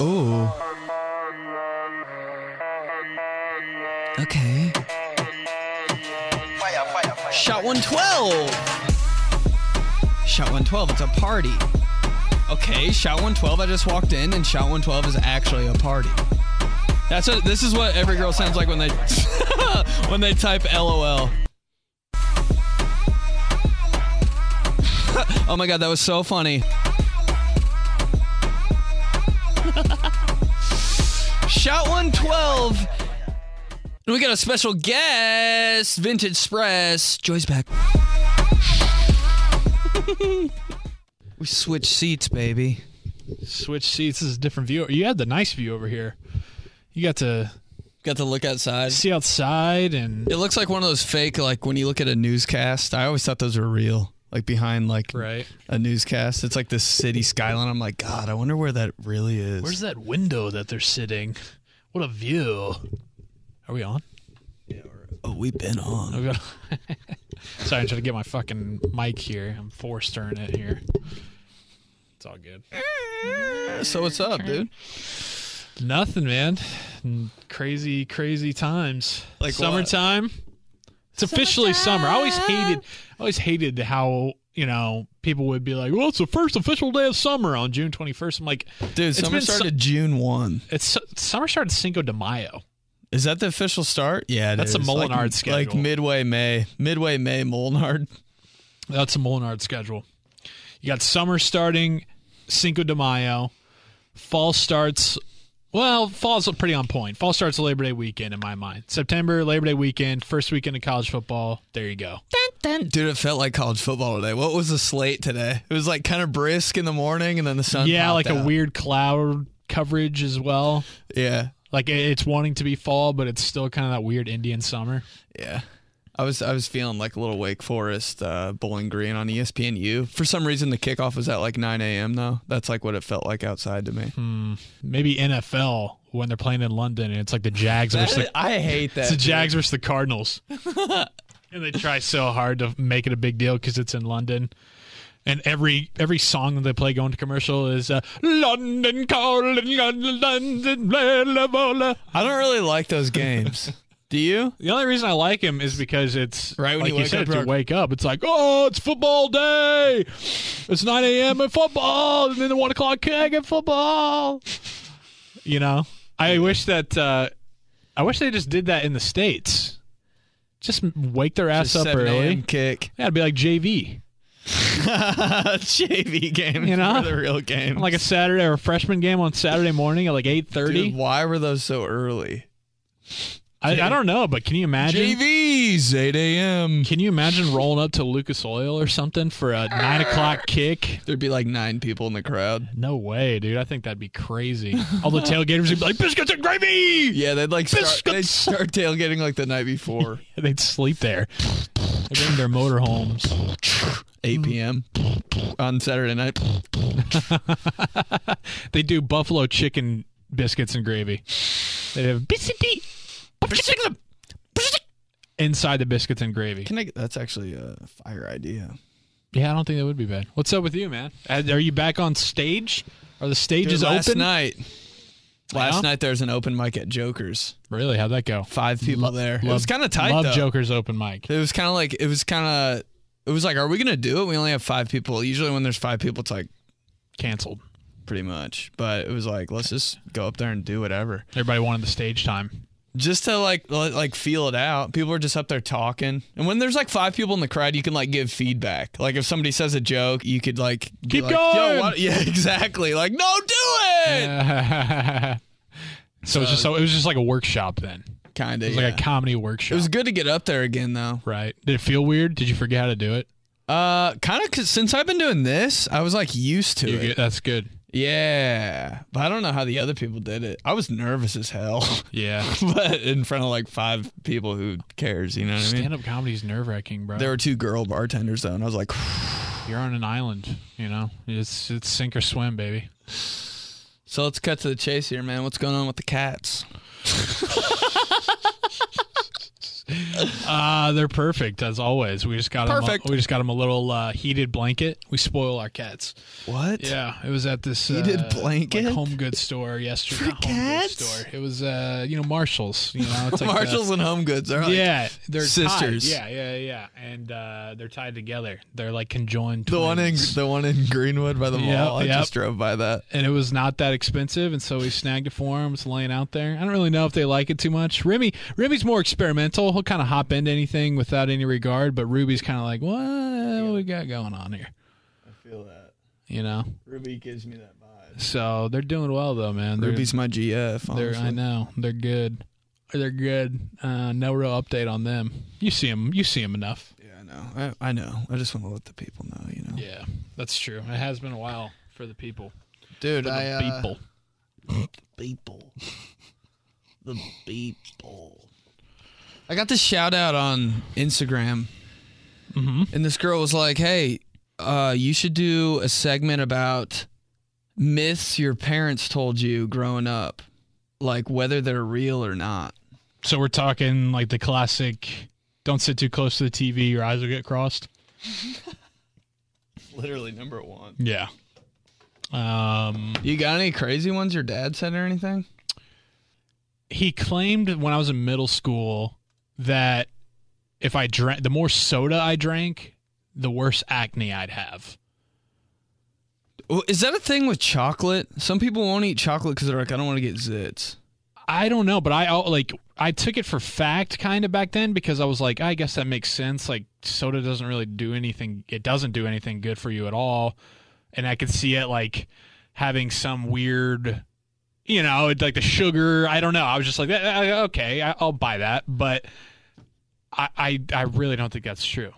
Ooh. Okay. Shot 112. Shot 112. It's a party. Okay, Shot 112. I just walked in, and Shot 112 is actually a party. That's what. This is what every girl sounds like when they when they type LOL. oh my god, that was so funny. And we got a special guest, Vintage Express. Joy's back. we switched seats, baby. Switch seats. This is a different view. You had the nice view over here. You got to Got to look outside. see outside and It looks like one of those fake, like when you look at a newscast. I always thought those were real, like behind like right. a newscast. It's like this city skyline. I'm like, God, I wonder where that really is. Where's that window that they're sitting? What a view. Are we on? oh, we've been on. Sorry, I'm trying to get my fucking mic here. I'm force stirring it here. It's all good. Eh, so what's up, dude? Nothing, man. Crazy, crazy times. Like what? summertime. It's officially summer. I always hated, I always hated how you know people would be like, "Well, it's the first official day of summer on June 21st." I'm like, Dude, summer been su- started June 1. it's summer started Cinco de Mayo. Is that the official start? Yeah, it That's is. Mulinaro like, schedule. Like midway May. Midway May, Mulinaro. That's a Mulinaro schedule. You got summer starting Cinco de Mayo. Fall starts. Well, fall's pretty on point. Fall starts Labor Day weekend in my mind. September Labor Day weekend, first weekend of college football. There you go. Dude, it felt like college football today. What was the slate today? It was like kind of brisk in the morning and then the sun yeah, like a weird cloud coverage as well. Yeah. Like it's wanting to be fall, but it's still kind of that weird Indian summer. Yeah. I was I was feeling like a little Wake Forest uh, Bowling Green on ESPNU. For some reason, the kickoff was at like 9 a.m. though. That's like what it felt like outside to me. Maybe NFL when they're playing in London and it's like the Jags versus the, I hate that. it's the dude. Jags versus the Cardinals. and they try so hard to make it a big deal because it's in London. And every every song that they play going to commercial is uh, London calling, London, blah, blah, blah. I don't really like those games. Do you? The only reason I like him is because it's Right when like you you, wake said, up, if you're you like- wake up, it's like, oh, it's football day. It's 9 a.m. at football, and then the one o'clock kick at football. You know, I wish that uh, I wish they just did that in the states. Just wake their ass Just up 7 early. kick. Yeah, it'd be like JV, JV game. You know? the real game. like a Saturday or a freshman game on Saturday morning at like 8:30. Why were those so early? I, I don't know, but can you imagine? JVs 8 a.m. Can you imagine rolling up to Lucas Oil or something for a nine o'clock kick? There'd be like nine people in the crowd. No way, dude. I think that'd be crazy. All the tailgaters would be like, biscuits and gravy! Yeah, they'd like start, they'd start tailgating like the night before. They'd sleep there. They'd bring their motorhomes. 8 mm-hmm. p.m. on Saturday night. They do buffalo chicken biscuits and gravy. They have biscuity inside the biscuits and gravy. Can I? That's actually a fire idea. Yeah, I don't think that would be bad. What's up with you, man? Are you back on stage? Are the Dude, stages last open? night, last Yeah? night there was an open mic at Joker's. Really? How'd that go? Five people Lo- there. it was kind of tight Love though. Joker's open mic. It was kind of like it was kind of. It was like, are we gonna do it? We only have five people. Usually, when there's five people, it's like Canceled. pretty much. But it was like, let's just go up there and do whatever, Everybody wanted the stage time. just to like like feel it out. People are just up there talking, and when there's like five people in the crowd, you can like give feedback. Like if somebody says a joke, you could like be Keep like, going! Yo? Yeah, exactly. Like, no, do it. so, it's just so it was just like a workshop then. Kind It of. was like a comedy workshop. It was good to get up there again, though. right. Did it feel weird? Did you forget how to do it? Uh, kind of since I've been doing this, I was like used to You it. get- that's good. Yeah, but I don't know how the other people did it. I was nervous as hell, Yeah. but in front of like five people who cares, you know what I mean? Stand up comedy is nerve wracking, bro. There were two girl bartenders though, and I was like, You're on an island, you know? It's it's sink or swim, baby. so let's cut to the chase here, man. What's going on with the cats? Uh, they're perfect as always. We just got Perfect. A, we just got them a little uh, heated blanket. We spoil our cats. What? Yeah, it was at this Heated uh, blanket? like home goods store yesterday. For cats? store. It was uh, you know Marshalls. You know, it's like the- Marshalls and Home Goods are like yeah, they're sisters. Tied. Yeah, yeah, yeah, and uh, they're tied together. They're like conjoined. the one in the one in Greenwood by the mall. Yep, I just drove by that. and it was not that expensive, and so we snagged it for him. It's laying out there. I don't really know if they like it too much. Remy, Remy's more experimental. He'll kind of hop into anything without any regard, but Ruby's kind of like, what we got going on here? I feel that. You know. Ruby gives me that vibe. So they're doing well though, man. They're, Ruby's my GF. they're I know they're good. They're good. Uh, no real update on them. You see them. You see them enough. Yeah, I know. I, I know. I just want to let the people know. You know, Yeah, that's true. It has been a while for the people. dude. For the I uh, people. The people. the people. I got this shout out on Instagram, hmm and this girl was like, "Hey, uh, you should do a segment about myths your parents told you growing up, like whether they're real or not." So we're talking like the classic. Don't sit too close to the TV. Your eyes will get crossed. Literally number one. Yeah. Um, You got any crazy ones your dad said or anything? he claimed when I was in middle school that if I drank, the more soda I drank, the worse acne I'd have. Is that a thing with chocolate? Some people won't eat chocolate because they're like, I don't want to get zits. I don't know, but I like I took it for fact kind of back then because I was like, I guess that makes sense. Like soda doesn't really do anything. It doesn't do anything good for you at all, and I could see it like having some weird, you know, like the sugar. I don't know. I was just like, "Eh, eh, okay, I'll buy that, but I, I I really don't think that's true.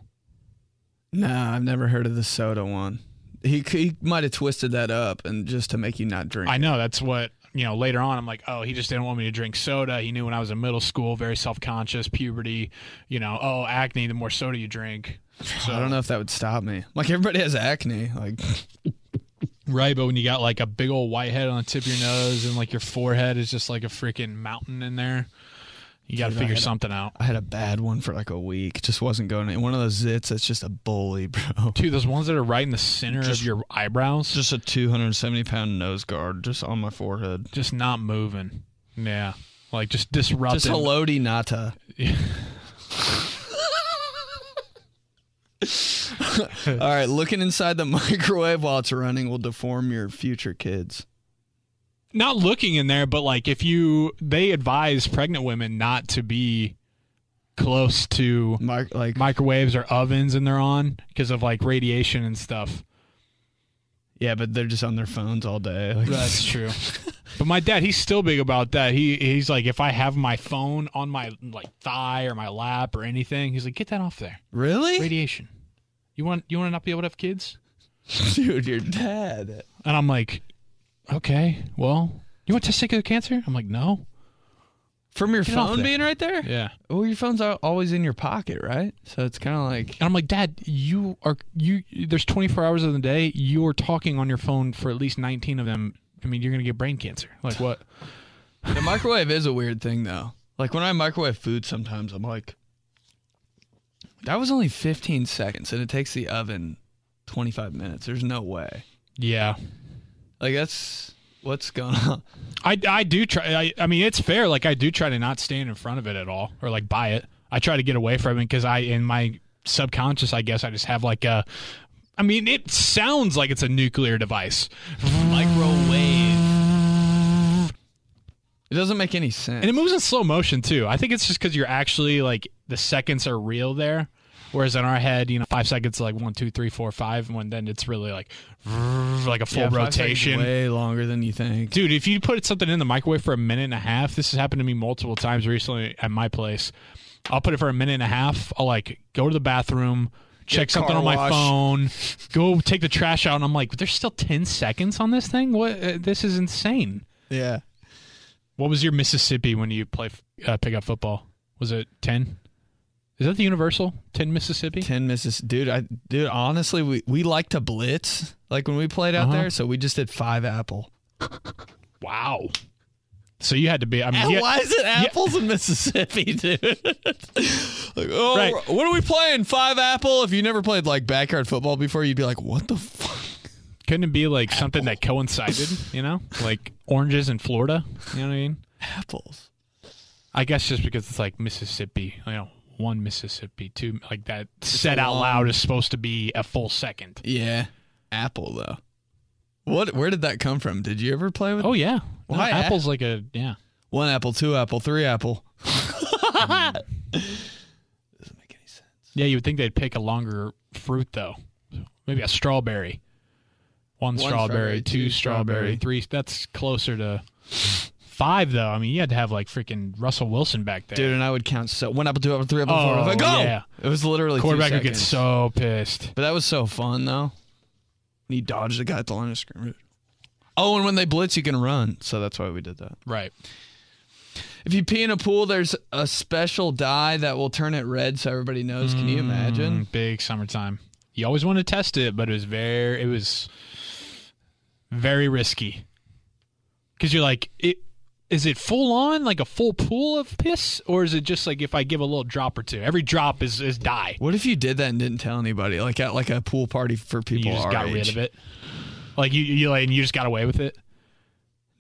Nah, I've never heard of the soda one. He he might have twisted that up and just to make you not drink. I know that's what you know. Later on, I'm like, oh, he just didn't want me to drink soda. He knew when I was in middle school, very self conscious, puberty. You know, oh, acne. The more soda you drink, so I don't know if that would stop me. Like everybody has acne. Like Right, but when you got like a big old white head on the tip of your nose and like your forehead is just like a freaking mountain in there, you got to figure had a- something out. I had a bad one for like a week. Just wasn't going. In. One of those zits that's just a bully, bro. Dude, those ones that are right in the center Just- of your eyebrows, just, a 270 pound nose guard just on my forehead. just not moving. Yeah, like just disrupting. Just hello di nata. All right, looking inside the microwave while it's running will deform your future kids. Not looking in there, but like if you, they advise pregnant women not to be close to Mi- like microwaves or ovens and they're on because of like radiation and stuff. yeah, but they're just on their phones all day. Like, That's true. but my dad, he's still big about that. He he's like, if I have my phone on my like thigh or my lap or anything, he's like, get that off there. really, Radiation. You want you want to not be able to have kids? dude, your dad. And I'm like, okay, well, you want testicular cancer? I'm like, no. From your Get phone being right there? Yeah. Well, your phone's al- always in your pocket, right? So it's kind of like And I'm like, Dad, you are you. There's 24 hours of the day. You are talking on your phone for at least 19 of them. I mean, you're gonna get brain cancer. Like what? the microwave is a weird thing, though. Like when I microwave food, sometimes I'm like, that was only 15 seconds, and it takes the oven 25 minutes. There's no way. Yeah. Like that's what's going on. I, I do try. I, I mean, it's fair. Like I do try to not stand in front of it at all, or like buy it. I try to get away from it because I, in my subconscious, I guess I just have like a. I mean, it sounds like it's a nuclear device, Microwave. It doesn't make any sense. and it moves in slow motion too. I think it's just because you're actually like the seconds are real there, whereas in our head, you know, five seconds like one, two, three, four, five, and when then it's really like like a full Yeah, rotation. way longer than you think. Dude, if you put something in the microwave for a minute and a half, this has happened to me multiple times recently at my place. I'll put it for a minute and a half. I'll like go to the bathroom, check something on my wash. phone, go take the trash out, and I'm like, there's still 10 seconds on this thing? What? Uh, this is insane. Yeah. What was your Mississippi when you play uh, pick up football? Was it 10? Is that the universal? 10 Mississippi? 10 Mississippi, dude i dude honestly we, we like to blitz like when we played out Uh-huh. there so we just did five apple Wow. So you had to be. I mean, yeah, why is it apples in Mississippi, dude? like, oh, Right. what are we playing? Five apple? If you never played like backyard football before, you'd be like, what the fuck? couldn't it be like something that coincided? You know, like oranges in Florida. You know what I mean? Apples. I guess just because it's like Mississippi, you know, one Mississippi, two like that said out loud is supposed to be a full second. Yeah. Apple though. What? Where did that come from? Did you ever play with? Oh yeah, No, eh? apple's like a yeah. One apple, two apple, three apple. Doesn't make any sense. Yeah, you would think they'd pick a longer fruit though. Maybe a strawberry. One, One strawberry, strawberry, two strawberry, strawberry. three. That's closer to five though. I mean, you had to have like freaking Russell Wilson back there. Dude, and I would count so one apple, two apple, three apple, four Oh, apple. Go! yeah. It was literally Quarterback would get so pissed. But that was so fun though. He dodged the guy at the line of scrimmage. Oh, and when they blitz, you can run. So that's why we did that. Right. If you pee in a pool, there's a special dye that will turn it red so everybody knows. Can you imagine? Mm, big summertime. You always want to test it, but it was very it was very risky. Cuz you're like it is it full on like a full pool of piss or is it just like if I give a little drop or two? Every drop is is dye. What if you did that and didn't tell anybody? Like at like a pool party for people You just got age. rid of it. Like you you like and you just got away with it?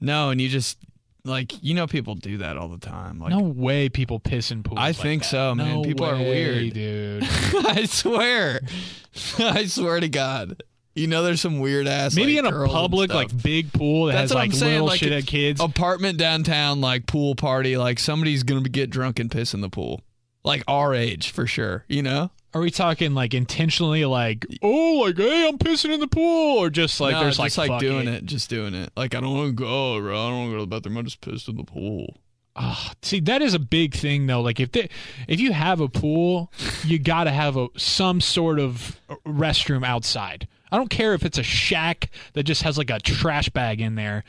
No, and you just like you know people do that all the time. Like no way people piss in pools. I like think that. so, man. No People are weird. dude. I swear. I swear to God. You know there's some weird ass Maybe like, in a public like big pool that That's has what like I'm saying, little like, shit at kids. apartment downtown like pool party like somebody's gonna get drunk and piss in the pool like our age for sure you know Are we talking like intentionally, like oh, like hey, I'm pissing in the pool, or just like no, there's just like, like doing it. just doing it like i don't want to go bro. i don't want to go to the bathroom i just pissed in the pool Ah, see, that is a big thing though. Like if they, if you have a pool, you got to have a some sort of restroom outside. I don't care if it's a shack that just has like a trash bag in there.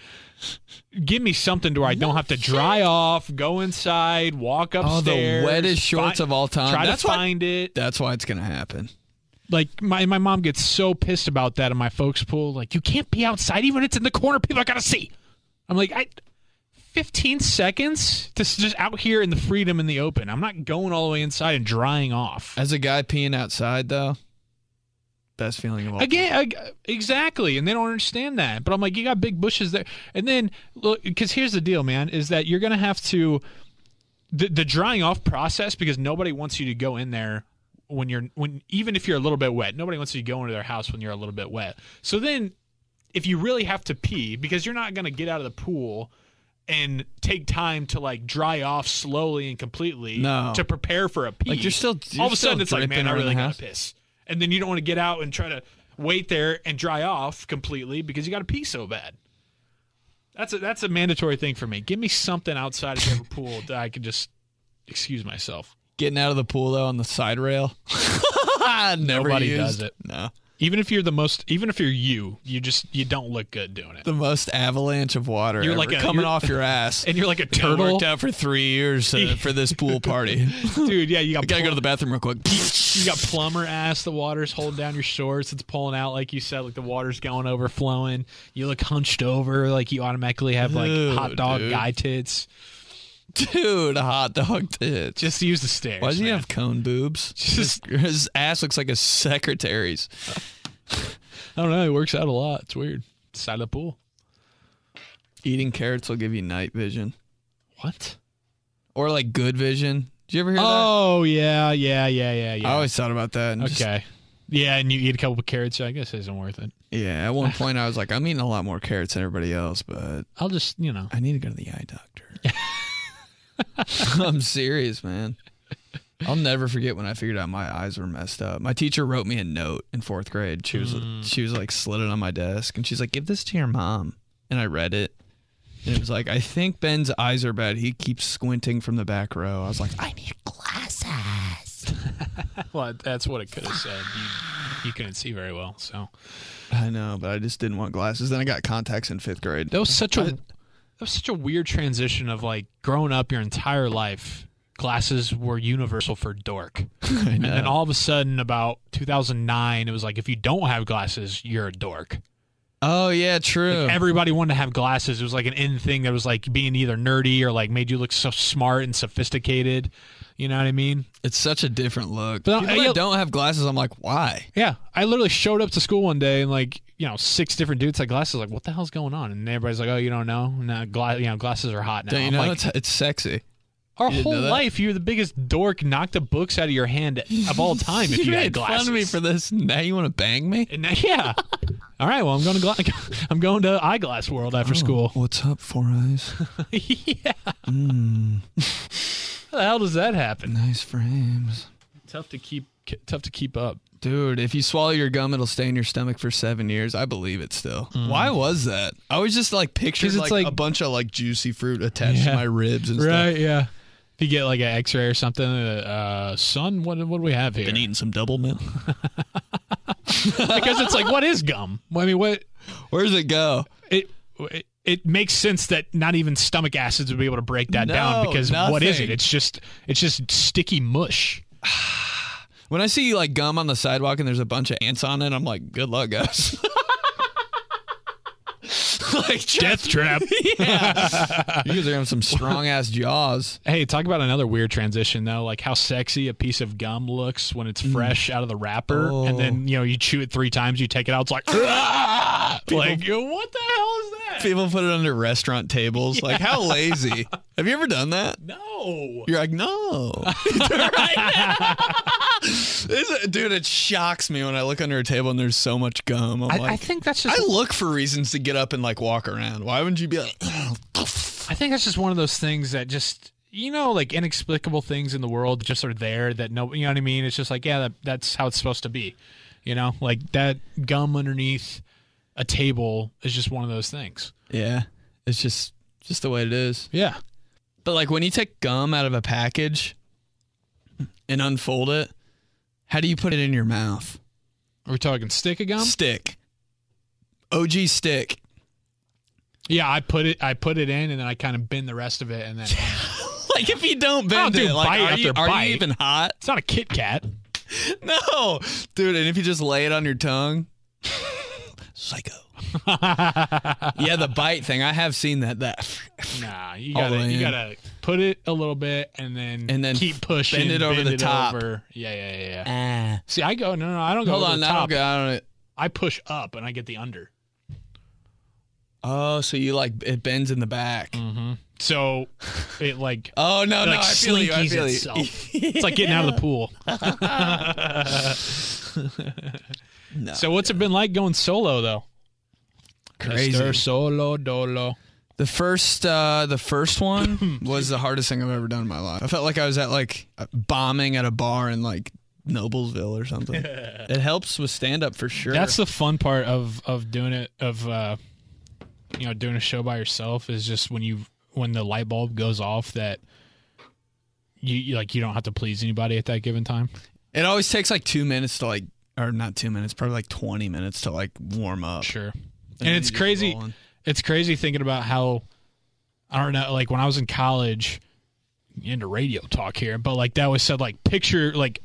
Give me something to where I don't have to dry off, go inside, walk oh upstairs. the wettest shorts fi- of all time Try that's to why find it. that's why it's gonna happen like my my mom gets so pissed about that in my folks' pool. Like you can't be outside even if it's in the corner. People are gonna see. I'm like I. 15 seconds to s- just out here in the freedom in the open. I'm not going all the way inside and drying off. as a guy peeing outside though best feeling of all Again, I, exactly, and they don't understand that. But I'm like, you got big bushes there, and then look, because here's the deal, man, is that you're gonna have to the the drying off process because nobody wants you to go in there when you're when even if you're a little bit wet. Nobody wants you to go into their house when you're a little bit wet. So then, if you really have to pee, because you're not gonna get out of the pool. And take time to like dry off slowly and completely No. to prepare for a pee. Like, you're still- you're all of a sudden it's like, man, I really gotta piss, and then you don't want to get out and try to wait there and dry off completely because you got to pee so bad. That's a that's a mandatory thing for me. Give me something outside of the pool that I can just excuse myself. getting out of the pool though on the side rail Nobody used. does it. no Even if you're the most, even if you're you, you just you don't look good doing it. the most avalanche of water You're ever like a- coming you're- off your ass And you're like a turtle, worked out for three years uh, for this pool party. dude. Yeah, you got I gotta go to the bathroom real quick. you got plumber ass. The water's holding down your shorts. It's pulling out like you said, like the water's going overflowing. You look hunched over, like you automatically have like hot dog dude. guy tits. Dude, hot dog tits. Just use the stairs. Why does he man. have cone boobs? Just- his, his ass looks like a secretary's. I don't know. It works out a lot. It's weird. Side of the pool. Eating carrots will give you night vision, What? or like good vision. Did you ever hear Oh yeah, yeah, yeah, yeah, that? yeah. I always thought about that. And just- okay. Yeah, and you eat a couple of carrots. I guess it isn't worth it. yeah, at one point I was like, I'm eating a lot more carrots than everybody else, but I'll just, you know. I need to go to the eye doctor. I'm serious, man. I'll never forget when I figured out my eyes were messed up. My teacher wrote me a note in fourth grade. She was hmm. she was like slid it on my desk and she's like, "Give this to your mom." And I read it. And it was like, "I think Ben's eyes are bad. He keeps squinting from the back row." I was like, "I need glasses." Well, that's what it could have said. You, you couldn't see very well, so I know, but I just didn't want glasses. Then I got contacts in 5th grade. that was such a that was such a weird transition of like growing up your entire life. Glasses were universal for dork, and then all of a sudden, about 2009, it was like if you don't have glasses, you're a dork. Oh yeah, true. Everybody wanted to have glasses. It was like an in thing that was like being either nerdy or like made you look so smart and sophisticated. You know what I mean? it's such a different look. But, People yeah- that don't have glasses, I'm like, why? Yeah, I literally showed up to school one day and like you know six different dudes had glasses. Like, what the hell's going on? And everybody's like, oh, you don't know? No, gla- you know, glasses are hot now. Don't you I'm know like, it's, it's sexy? Our whole life, you're the biggest dork. Knock the books out of your hand of all time if you, had made glasses. fun of me for this. Now you want to bang me? And now- yeah. All right. Well, I'm going to gla- I'm going to eyeglass world after oh, school. What's up, Four Eyes? yeah. Hmm. How the hell does that happen? nice frames. Tough to keep. Tough to keep up. Dude, if you swallow your gum, it'll stay in your stomach for seven years. I believe it still. Mm. Why was that? I was just like pictured like, like- a bunch of like juicy fruit attached Yeah. to my ribs and stuff. Right. Yeah. If you get like an X-ray or something, uh, uh, son, what what do we have here? Been eating some double milk. because it's like, what is gum? I mean, what Where does it go? it, it it makes sense that not even stomach acids would be able to break that down No, because what is it? It's just it's just sticky mush. When I see like gum on the sidewalk and there's a bunch of ants on it, I'm like, good luck, guys. like Death trap. yeah. you guys are having some strong ass jaws. Hey, talk about another weird transition though, like how sexy a piece of gum looks when it's mm. fresh out of the wrapper, Oh. and then oh. you know you chew it three times, you take it out, it's like, like what the hell is that? People put it under restaurant tables. Like, how lazy. Have you ever done that? No. You're like, no. Dude, it shocks me when I look under a table and there's so much gum. I'm I, like, I think that's just I look for reasons to get up and like walk around. Why wouldn't you be like, I think that's just one of those things that just you know, like inexplicable things in the world just are there that no, you know what I mean. It's just like yeah, that, that's how it's supposed to be. You know, like that gum underneath a table is just one of those things. yeah, it's just just the way it is. Yeah, But like when you take gum out of a package and unfold it, how do you put it in your mouth? are we talking stick of gum? Stick. OG stick. Yeah, I put it. I put it in, and then I kind of bend the rest of it, and then Like if you don't I bend do it, like are, after you, are you even hot? it's not a Kit Kat. No, dude. And if you just lay it on your tongue, psycho. yeah, the bite thing. I have seen that. That Nah, you gotta you in. gotta put it a little bit, and then And then keep pushing, bend it over the top. over. Yeah, yeah, yeah, yeah. ah. See, I go no, no, I don't go Hold on, the I don't top. go. I don't. I push up, and I get the under. Oh, so you like it bends in the back. Mm-hmm. So it like Oh no, it, no, like I feel you. I feel you. it's like getting out of the pool. No, So what's it been like going solo though? crazy. Mr. Solo Dolo. The first, uh, the first one was the hardest thing I've ever done in my life. I felt like I was at like bombing at a bar in like Noblesville or something. it helps with stand up for sure. That's the fun part of of doing it of uh you know doing a show by yourself is just when you when the light bulb goes off that you, you like you don't have to please anybody at that given time. it always takes like two minutes to like, or not two minutes, probably like twenty minutes to like warm up. Sure. then And it's crazy. rolling. It's crazy thinking about how I don't know, like when I was in college into radio talk here, but like that was said like picture like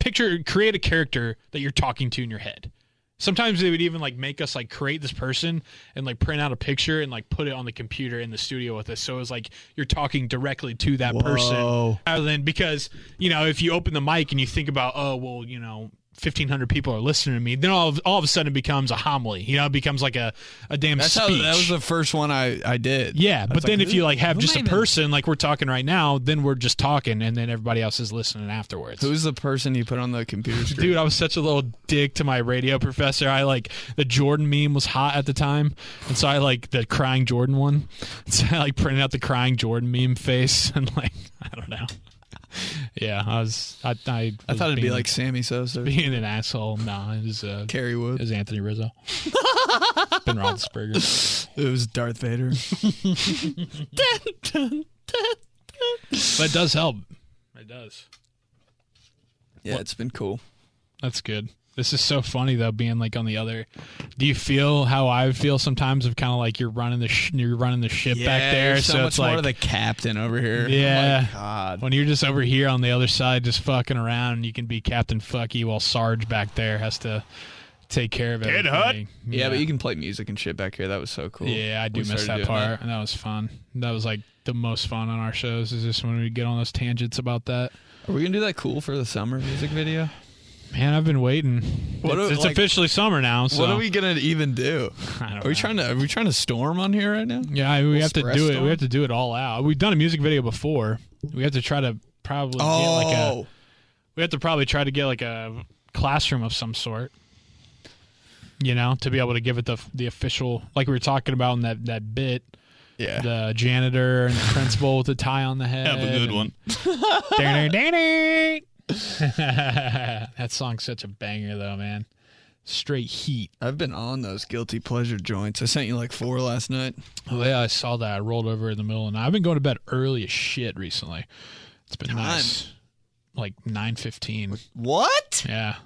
picture create a character that you're talking to in your head. Sometimes they would even like make us like create this person and like print out a picture and like put it on the computer in the studio with us. So it was like you're talking directly to that person rather than because you know if you open the mic and you think about oh well you know 1500 people are listening to me then all of, all of a sudden it becomes a homily you know it becomes like a, a damn That's how. speech That was the first one I I did. yeah but then like, if you like have just a person like we're talking right now then we're just talking and then everybody else is listening afterwards Who's the person you put on the computer screen? Dude, I was such a little dick to my radio professor. I like the Jordan meme was hot at the time, and so I like the crying Jordan one. So I like printed out the crying Jordan meme face and like I don't know. Yeah, I was. I I, I thought it'd be like Sammy Sosa, being an asshole. Nah, it was uh, Kerry it Wood. was Anthony Rizzo. ben Roethlisberger. It was Darth Vader. But it does help. It does. Yeah, it's been cool. That's good. This is so funny though, being like on the other. Do you feel how I feel sometimes of kind of like you're running the sh- you're running the ship back there, you're so, so, much it's more like of the captain over here. Yeah. Oh my God. when you're just over here on the other side, just fucking around, you can be Captain Fucky while Sarge back there has to take care of Kid everything. Hut. Yeah, but you can play music and shit back here. That was so cool. Yeah, I do We miss that doing part. And that was fun. That was like the most fun on our shows is just when we get on those tangents about that. Are we gonna do that cool for the summer music video? Man, I've been waiting. What it's do- it's like- officially summer now. So What are we gonna even do? Are we know. trying to? Are we trying to storm on here right now? Yeah, I mean, we have to do it. We have to do it all out. We've done a music video before. We have to try to probably get like a. Oh, We have to probably try to get like a classroom of some sort. You know, to be able to give it the the official, like we were talking about in that that bit, yeah. the janitor and the principal with the tie on the head. Have a good one. that song's such a banger, though, man. Straight heat. I've been on those guilty pleasure joints. I sent you like four last night. Oh yeah, I saw that. I rolled over in the middle night. I've been going to bed early as shit recently. It's been Time? nice. Like nine fifteen. What? Yeah.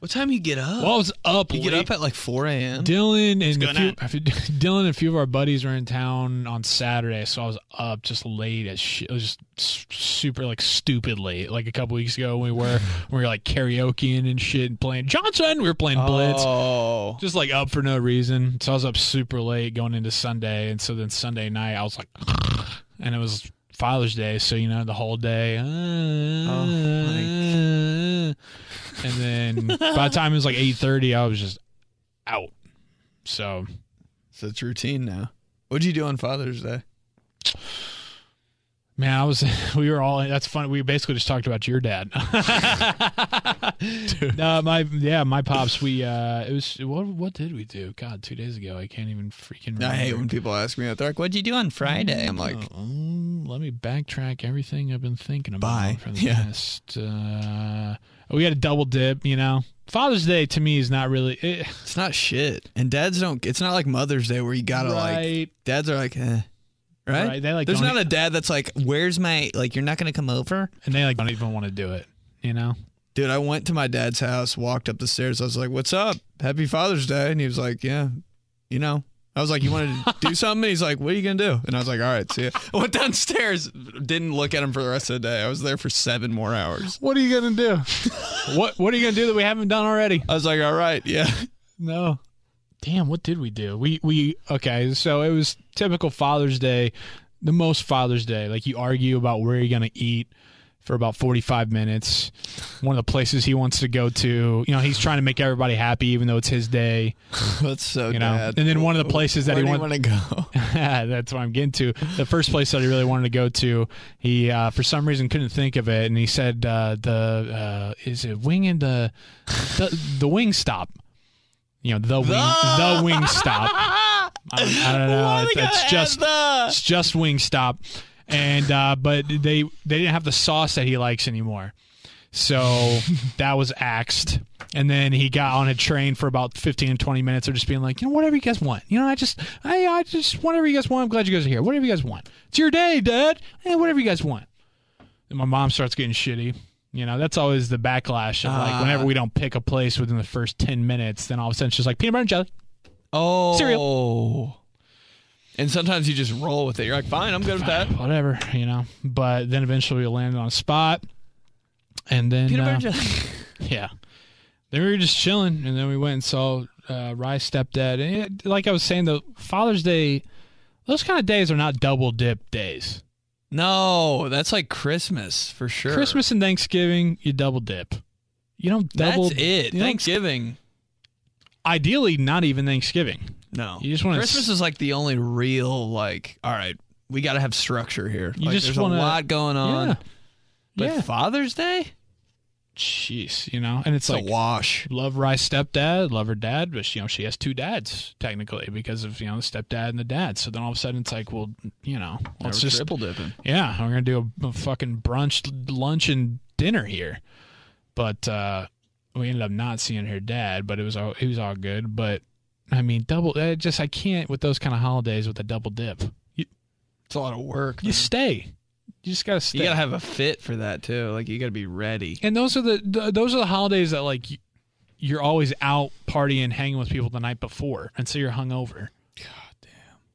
What time you get up? Well, I was up. you get late. up at like four a.m. Dylan and a few, Dylan and a few of our buddies were in town on Saturday, so I was up just late as shit. It was just super like stupid late. Like a couple weeks ago, when we were we were like karaokeing and shit and playing Johnson. We were playing Blitz. Oh, just like up for no reason. So I was up super late going into Sunday, and so then Sunday night I was like, and it was Father's Day, so you know the whole day. uh, and then by the time it was like eight thirty, I was just out. So so it's routine now. What'd you do on Father's Day? Man, I was we were all that's funny. We basically just talked about your dad. no, my yeah, my pops. We uh, it was what what did we do? God, two days ago, I can't even freaking. Remember. I hate when people ask me that. They're like, "What'd you do on Friday?" I'm like, Uh, um, let me backtrack everything I've been thinking about Bye. for the Yeah. past. Uh, we had a double dip, you know. Father's Day to me is not really eh, "It's not shit." And dads don't. It's not like Mother's Day where you gotta like. Dads are like, eh. Right? Right, they, like, There's not a dad that's like, "Where's my like? You're not gonna come over." and they like don't even want to do it, you know. Dude, I went to my dad's house, walked up the stairs. I was like, "What's up? Happy Father's Day." And he was like, "Yeah, you know." I was like, "You wanted to do something?" He's like, "What are you gonna do?" And I was like, "All right, see ya." I went downstairs, didn't look at him for the rest of the day. I was there for seven more hours. What are you gonna do? what What are you gonna do that we haven't done already? I was like, "All right, yeah." No. Damn, what did we do? We we okay, so it was typical Father's Day, the most Father's Day. Like you argue about where you're gonna eat for about 45 minutes. One of the places he wants to go to, you know, he's trying to make everybody happy even though it's his day, That's so you know. And then one of the places that Where he wants to go? That's what I'm getting to. The first place that he really wanted to go to, he uh, for some reason couldn't think of it, and he said uh, the uh, is it wing and the the, the wing stop. You know the wing the wing stop. I, I don't know. It's just it's just wing stop, and uh, but they they didn't have the sauce that he likes anymore, so that was axed. And then he got on a train for about 15 20 minutes of just being like, you know, whatever you guys want. You know, I just, I, I just, whatever you guys want. I'm glad you guys are here. Whatever you guys want. It's your day, Dad. Hey, whatever you guys want. And my mom starts getting shitty. You know, that's always the backlash of like, Ah. whenever we don't pick a place within the first 10 minutes, then all of a sudden she's like, peanut butter and jelly. Oh, Cereal. And sometimes you just roll with it. You're like, "Fine, I'm good with that." Whatever, you know. But then eventually we landed on a spot. And then, Peanut uh, butter and jelly. Yeah. Then we were just chilling, and then we went and saw uh, Rye's stepdad. And it, like I was saying, the Father's Day, those kind of days are not double dip days. No, that's like Christmas for sure. Christmas and Thanksgiving, you double dip. You don't double. That's it. Thanksgiving. ideally, not even Thanksgiving. No. You just wanna Christmas s- is like the only real like. All right, we got to have structure here. You Like, just there's wanna- a lot going on. yeah. But yeah. Father's Day, Jeez, you know, and it's, it's like a wash. love Rye's stepdad, love her dad, but you know she has two dads technically because of you know the stepdad and the dad. So then all of a sudden it's like, well, you know, let's We're just triple dipping. Yeah, we're gonna do a, a fucking brunch, lunch, and dinner here. But uh, we ended up not seeing her dad, but it was all it was all good. But I mean, double. I just I can't with those kind of holidays with a double dip. You It's a lot of work. you man. stay. You just gotta stay. You gotta have a fit for that too. Like you gotta be ready. and those are the, those are the holidays that like you're always out partying, hanging with people the night before, and so you're hungover. God damn.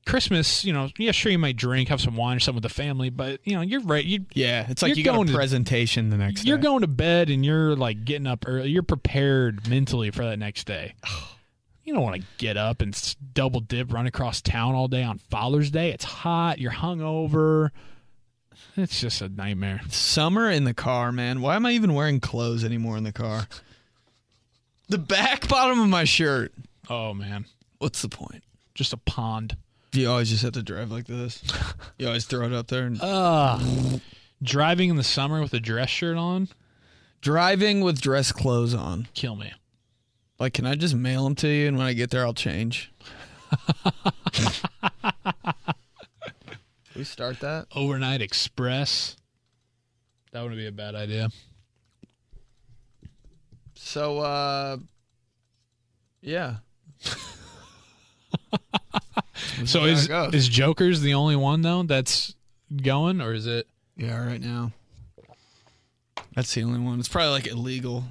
Christmas, you know, yeah, sure you might drink, have some wine or something with the family, but you know, you're right. You Yeah, it's like You're you got a to- presentation the next you're day. going to bed and you're like getting up early. You're prepared mentally for that next day. Oh. You don't want to get up and double dip, run across town all day on Father's Day. It's hot. You're hungover. It's just a nightmare. Summer in the car, man. Why am I even wearing clothes anymore in the car? The back bottom of my shirt. Oh man, What's the point? just a pond. You always just have to drive like this. You always throw it up there and Ugh. Driving in the summer with a dress shirt on, driving with dress clothes on. kill me. Like, can I just mail them to you and when I get there I'll change? we start that? Overnight express. That wouldn't be a bad idea. So uh yeah. So is is Joker's the only one though that's going, or is it? Yeah, right now. That's the only one. It's probably like illegal.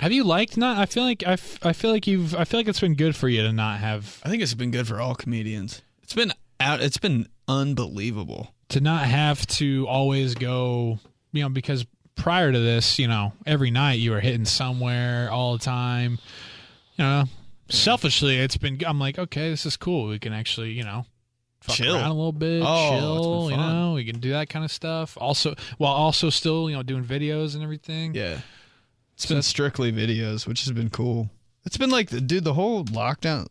Have you liked not? I feel like I, f- I feel like you've I feel like it's been good for you to not have I think it's been good for all comedians. It's been out it's been unbelievable. to not have to always go. You know, because prior to this, you know, every night you were hitting somewhere all the time. You know, selfishly, it's been. I'm like, okay, this is cool. We can actually, you know. Fuck Chill. around a little bit, Oh, it's been chill. You know, we can do that kind of stuff. Also, while also still, you know, doing videos and everything. Yeah. It's been strictly videos, which has been cool. It's been like dude, the whole lockdown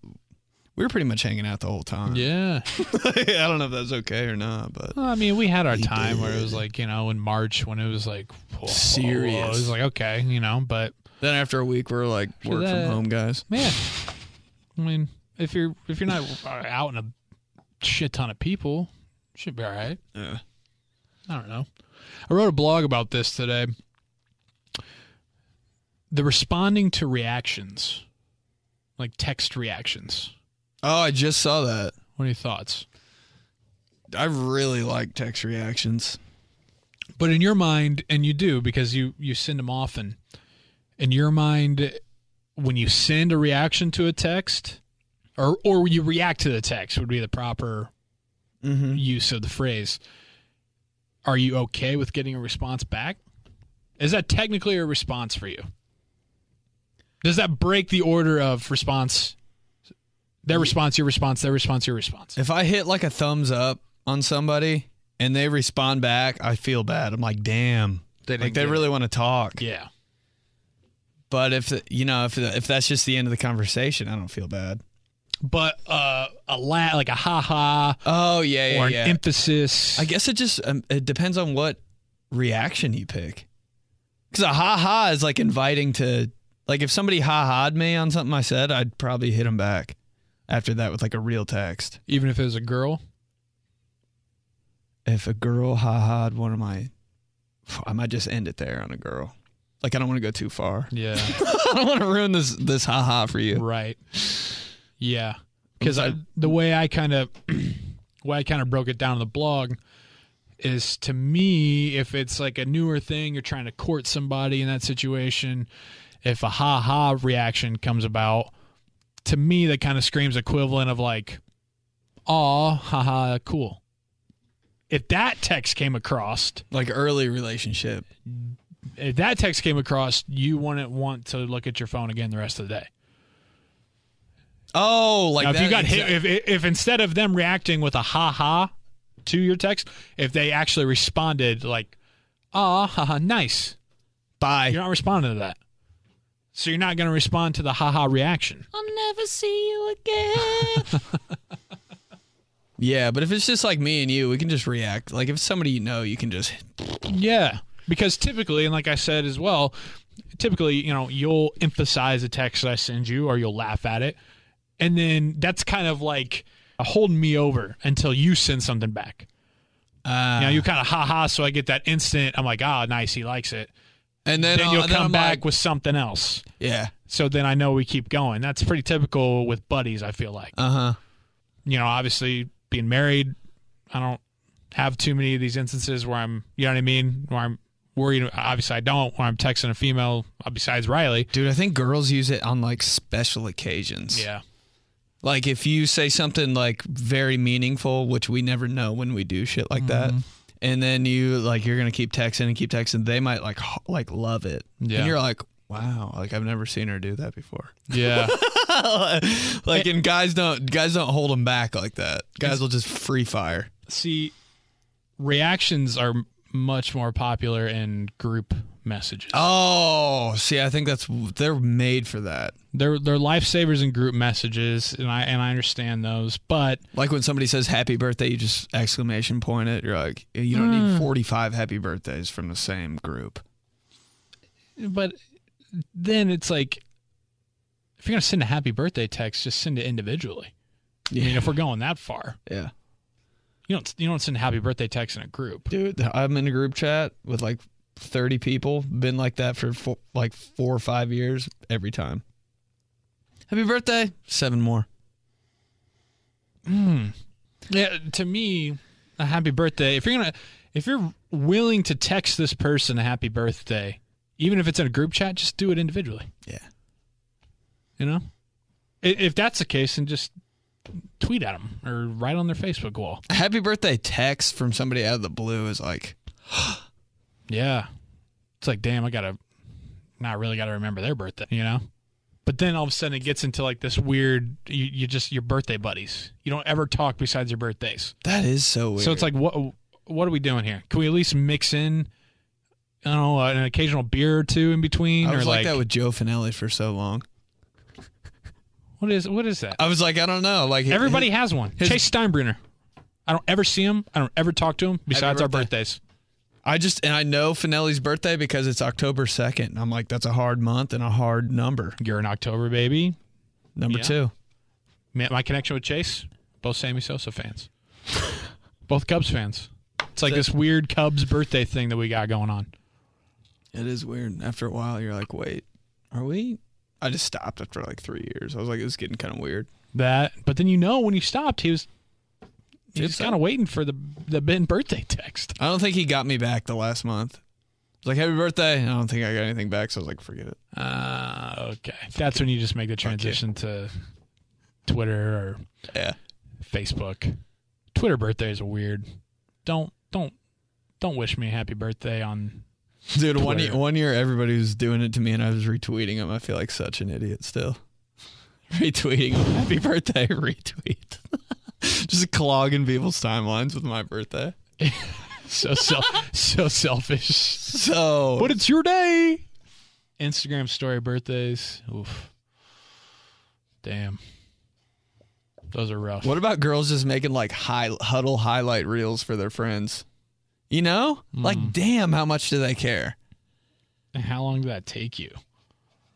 we were pretty much hanging out the whole time. Yeah. I don't know if that's okay or not, but Well, I mean, we had our We time where it was did. like, you know, in March when it was like whoa, Serious. It was like, okay, you know, but then after a week we are like For work that- from home guys. man, I mean, if you're if you're not out in a shit ton of people, should be all right. Yeah. I don't know. I wrote a blog about this today. The responding to reactions, like text reactions. Oh, I just saw that. What are your thoughts? I really like text reactions. But in your mind, and you do because you you send them often. In your mind, when you send a reaction to a text, or or you react to the text would be the proper Mm-hmm. use of the phrase. Are you okay with getting a response back? Is that technically a response for you? Does that break the order of response? Their response, your response, their response, your response. If I hit like a thumbs up on somebody and they respond back, I feel bad. I'm like, damn. They Like they really want to talk. yeah. But if you know, if if that's just the end of the conversation, I don't feel bad. But uh, a la- like a ha ha Oh yeah, or yeah, an yeah. emphasis. I guess it just um, it depends on what reaction you pick. Because a ha ha is like inviting to like if somebody ha ha'd me on something I said, I'd probably hit them back after that with like a real text. even if it was a girl. If a girl ha ha'd one of my, I might just end it there on a girl. Like I don't want to go too far. Yeah. I don't want to ruin this this ha ha for you. right. Yeah. Because I the way I kind of, way I kind of broke it down in the blog, is to me, if it's like a newer thing, you're trying to court somebody in that situation. If a ha ha reaction comes about, to me that kind of screams equivalent of like, "Aw, haha, cool." If that text came across, Like early relationship. if that text came across, you wouldn't want to look at your phone again the rest of the day. Oh, like now, if you got exact- hit, if if instead of them reacting with a ha ha to your text, if they actually responded like, "Ah, haha, nice," bye. you're not responding to that. So you're not going to respond to the ha ha reaction. I'll never see you again. yeah, but if it's just like me and you, we can just react. Like if it's somebody you know, you can just Yeah, because typically, and like I said as well, typically, you know, you'll emphasize a text that I send you, or you'll laugh at it, and then that's kind of like holding me over until you send something back. uh, You know, you kind of ha ha, so I get that instant. I'm like, ah, nice, he likes it. And then, Then I'll- you'll then come I'm back like, with something else. yeah, So then I know we keep going. That's pretty typical with buddies. I feel like uh huh. you know, obviously being married, I don't have too many of these instances where I'm, you know what I mean, where I'm worried. Obviously, I don't. Where I'm texting a female uh, besides Riley. Dude, I think girls use it on like special occasions. Yeah, Like if you say something like very meaningful, which we never know when we do shit like that, Mm-hmm. And then you like you're gonna keep texting and keep texting, they might like like love it, Yeah. and you're like, wow, like I've never seen her do that before. Yeah. like and guys don't guys don't hold them back like that. Guys will just free fire. See, reactions are much more popular in group messages. Oh, see, I think that's they're made for that. They're they're lifesavers in group messages, and I and I understand those. But Like when somebody says happy birthday, you just exclamation point it. You're like, you don't Hmm. need 45 happy birthdays from the same group. but then it's like, if you're gonna send a happy birthday text, just send it individually. I mean, if we're going that far, Yeah. you don't you don't send a happy birthday text in a group. Dude, I'm in a group chat with like 30 people. Been like that for four, like four or five years every time. Happy birthday. Seven more. Hmm. Yeah, to me, a happy birthday. If you're gonna, if you're willing to text this person a happy birthday, even if it's in a group chat, just do it individually. Yeah. You know, if that's the case, then just tweet at them or write on their Facebook wall. A happy birthday text from somebody out of the blue is like, Yeah, it's like, damn, I gotta, not really gotta remember their birthday. You know. But then all of a sudden it gets into like this weird, you, you just your birthday buddies. You don't ever talk besides your birthdays. that is so weird. So it's like, what what are we doing here? Can we at least mix in, I don't know, uh, an occasional beer or two in between, I or was like, like, that with Joe Finelli for so long. what is what is that? I was like, I don't know. Like Everybody has one. his- Chase Steinbrenner. I don't ever see him. I don't ever talk to him besides our birthdays. I just and I know Finelli's birthday because it's October second. I'm like, that's a hard month and a hard number. You're an October baby. Number Yeah. two. My my connection with Chase, both Sammy Sosa fans, both Cubs fans. It's like That's this weird Cubs birthday thing that we got going on. It is weird. After a while, you're like, wait, are we? I just stopped after like three years. I was like, it's getting kind of weird. That, but then you know when you stopped, he was. It's- kind of waiting for the the Ben birthday text. I don't think he got me back the last month. It's like happy birthday. I don't think I got anything back, so I was like, forget it. Uh, okay. That's when you just make the transition to Twitter or Yeah. Facebook. Twitter birthdays are weird. Don't don't don't wish me a happy birthday on Dude, one Twitter. year, one year everybody was doing it to me, and I was retweeting them. I feel like such an idiot still. retweeting. Happy birthday, retweet. Just clogging people's timelines with my birthday. so self so selfish. So, But it's your day. Instagram story birthdays. Oof. Damn. Those are rough. what about girls just making like high huddle highlight reels for their friends? You know, like hmm. damn, how much do they care? And how long did that take you?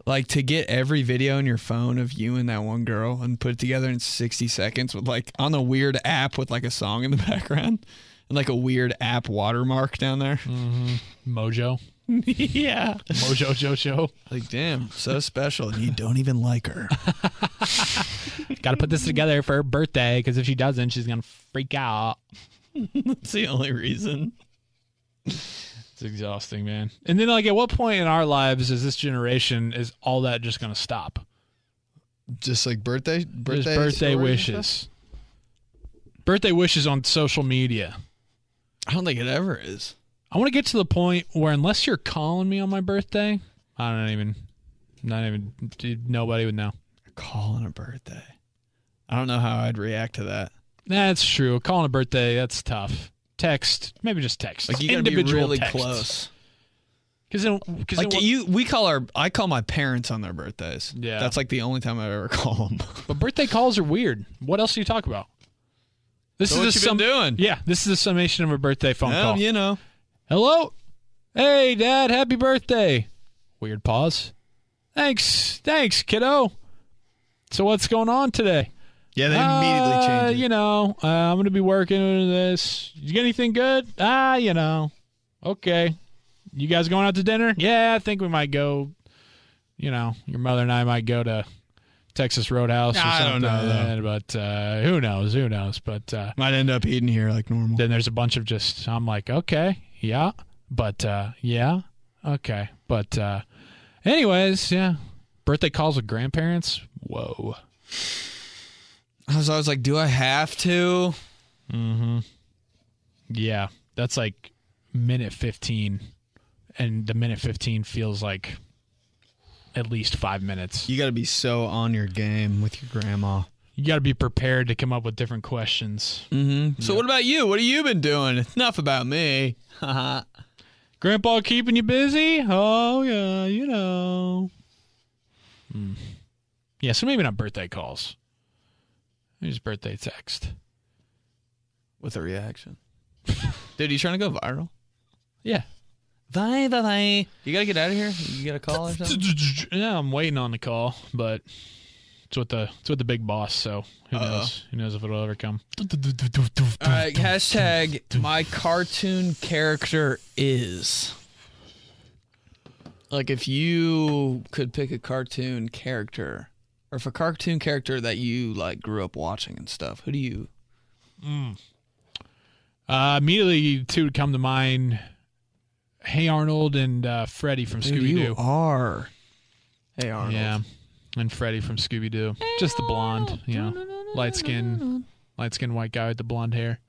Like to get every video in your phone of you and that one girl and put it together in 60 seconds with like on a weird app with like a song in the background and like a weird app watermark down there. mmm Mojo. yeah. Mojo Jojo. Like, damn, so special. And you don't even like her. Got to put this together for her birthday because if she doesn't, she's gonna freak out. That's the only reason. It's exhausting, man. And then, like, at what point in our lives is this generation is all that just gonna stop? Just like birthday, birthday, birthday wishes. Birthday wishes on social media. I don't think it ever is. I want to get to the point where unless you're calling me on my birthday, I don't even, not even, dude, nobody would know. Calling a birthday. I don't know how I'd react to that. That's true. Calling a birthday, that's tough. Text, maybe just text. Like you gotta be really texts. close. Because Like you, we call our. I call my parents on their birthdays. Yeah. that's like the only time I ever call them. but birthday calls are weird. What else do you talk about? This So is what you sum- doing? Yeah, this is a summation of a birthday phone Well, call. you know, Hello. Hey, Dad. Happy birthday. Weird pause. Thanks. Thanks, kiddo. So what's going on today? Yeah, they immediately Uh, change it. You know, uh, I'm going to be working on this. You get anything good? Ah, you know. Okay. You guys going out to dinner? Yeah, I think we might go. You know, your mother and I might go to Texas Roadhouse or I something. don't know, But uh, who knows? Who knows? But uh, Might end up eating here like normal. then there's a bunch of just I'm like, okay, yeah, but uh yeah, okay. But uh anyways, yeah. Birthday calls with grandparents? Whoa. I was always like, do I have to? Yeah, that's like minute 15 and the minute 15 feels like at least 5 minutes. You got to be so on your game with your grandma. You got to be prepared to come up with different questions. Mm-hmm. So what about you? What have you been doing? Enough about me. Grandpa keeping you busy? Oh yeah, you know. Hmm. Yeah, so maybe not birthday calls. Just birthday text. with a reaction. Dude, you trying to go viral? Yeah. Bye, bye, bye. You gotta get out of here. You got a call or something. Yeah, I'm waiting on the call, but it's with the it's with the big boss, so who Uh-oh. knows? Who knows if it'll ever come? All right, hashtag my cartoon character is. Like if you could pick a cartoon character, or if a cartoon character that you like grew up watching and stuff, who do you? Uh, immediately, two would come to mind. Hey Arnold and uh, Freddy from Scooby you Doo. are. Hey Arnold. Yeah, and Freddy from Scooby Doo. Just the blonde, you know, light skin, light skin white guy with the blonde hair.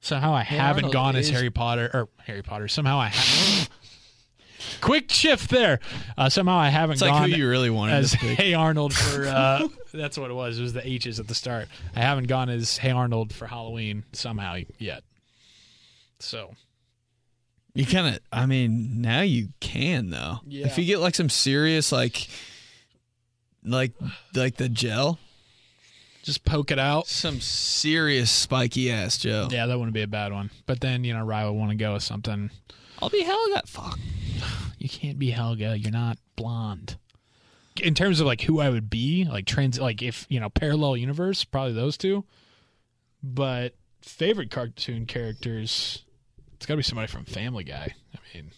Somehow I haven't Arnold gone as is- Harry Potter or Harry Potter. Somehow I ha- quick shift there. Uh, somehow I haven't It's like gone who you really wanted as to. Hey Arnold for. Uh, that's what it was. It was the H's at the start. I haven't gone as Hey Arnold for Halloween somehow yet. So You kind of. I mean, now you can though. Yeah. If you get like some serious like, like, like the gel, just poke it out. some serious spiky ass gel. Yeah, that wouldn't be a bad one. But then you know, Rye would want to go with something. I'll be Helga. Fuck. You can't be Helga. You're not blonde. In terms of like who I would be, like trans, like if you know parallel universe, probably those two. But favorite cartoon characters, it's got to be somebody from Family Guy. I mean,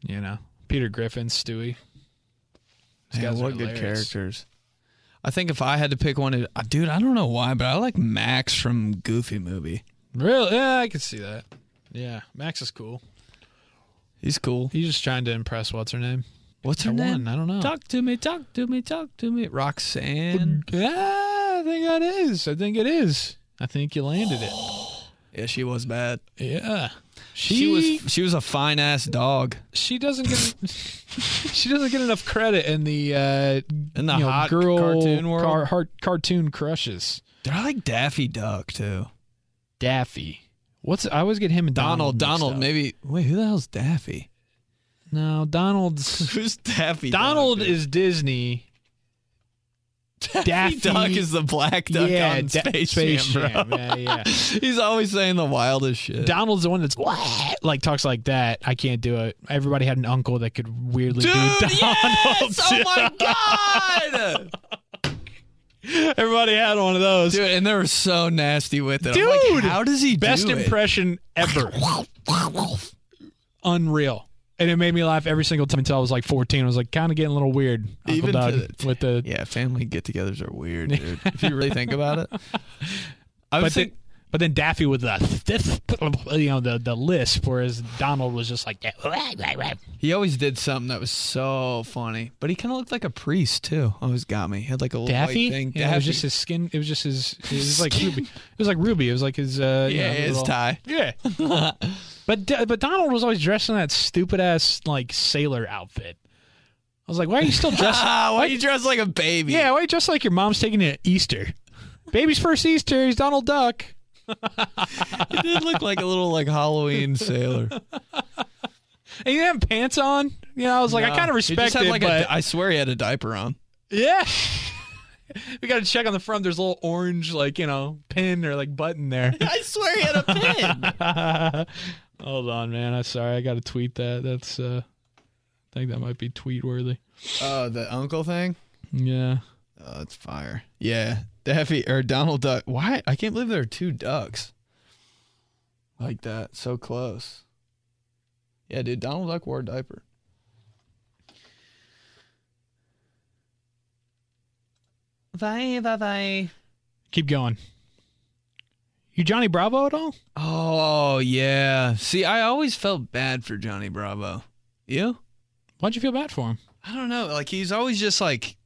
you know, Peter Griffin, Stewie. These Yeah, guys are what good characters. I think if I had to pick one, dude, I don't know why, but I like Max from Goofy movie. Really? Yeah, I could see that. Yeah, Max is cool. He's cool. He's just trying to impress. What's her name? What's her That name? one, I don't know. Talk to me, talk to me, talk to me. Roxanne. Yeah, I think that is. I think it is. I think you landed it. Yeah, she was bad. Yeah. She, She was she was a fine ass dog. she doesn't get she doesn't get enough credit in the uh In the you know, hot girl cartoon world. car- heart- cartoon crushes. Dude, I like Daffy Duck too. Daffy. What's I always get him and Donald, Donald. Donald, maybe. Wait, who the hell's Daffy? No, Donald's Who's Daffy? Donald Duck, is Disney. Daffy, Daffy- Duck is the black duck yeah, on Da- Space, Space Jam, bro. Jam. Yeah, yeah. He's always saying the wildest shit. Donald's the one that's like talks like that. I can't do it. Everybody had an uncle that could weirdly Dude, do Donald. yes! Oh my god! Everybody had one of those. Dude, and they were so nasty with it. I'm like, Dude! how does he Best do impression ever. Unreal. And it made me laugh every single time until I was like 14. I was like kind of getting a little weird. Uncle Even Doug the- with the Yeah, family get-togethers are weird, dude. if you really think about it. I but then, think, but then Daffy with the you know the the lisp, whereas Donald was just like that. he always did something that was so funny, but he kind of looked like a priest too. Always got me. He had like a little Daffy. white thing. Yeah, it was just his skin. It was just his. It was like Ruby. It was like Ruby. It was like his. Uh, you yeah, know, his little- tie. Yeah. but but Donald was always dressed in that stupid ass like sailor outfit. I was like, why are you still dressed? Ah, why you dressed like a baby? yeah, why are you dressed like your mom's taking you to Easter? Baby's first Easter. He's Donald Duck. he did look like a little like Halloween sailor. And he didn't have pants on. You know, I was like, I kind of he just respect had it, like but a, I swear he had a diaper on. yeah. we got to check on the front. There's a little orange, like you know, pin or like button there. I swear he had a pin. Hold on, man. I'm sorry. I got to tweet that. That's. uh I think that might be tweet worthy. Oh, the uncle thing. Yeah. Oh, that's fire. Yeah, Daffy or Donald Duck. Why? I can't believe there are two ducks like that, so close. Yeah, dude, Donald Duck wore a diaper. Bye, bye, bye. Keep going. You Johnny Bravo at all? Oh yeah. See, I always felt bad for Johnny Bravo. You? Why'd you feel bad for him? I don't know. Like he's always just like.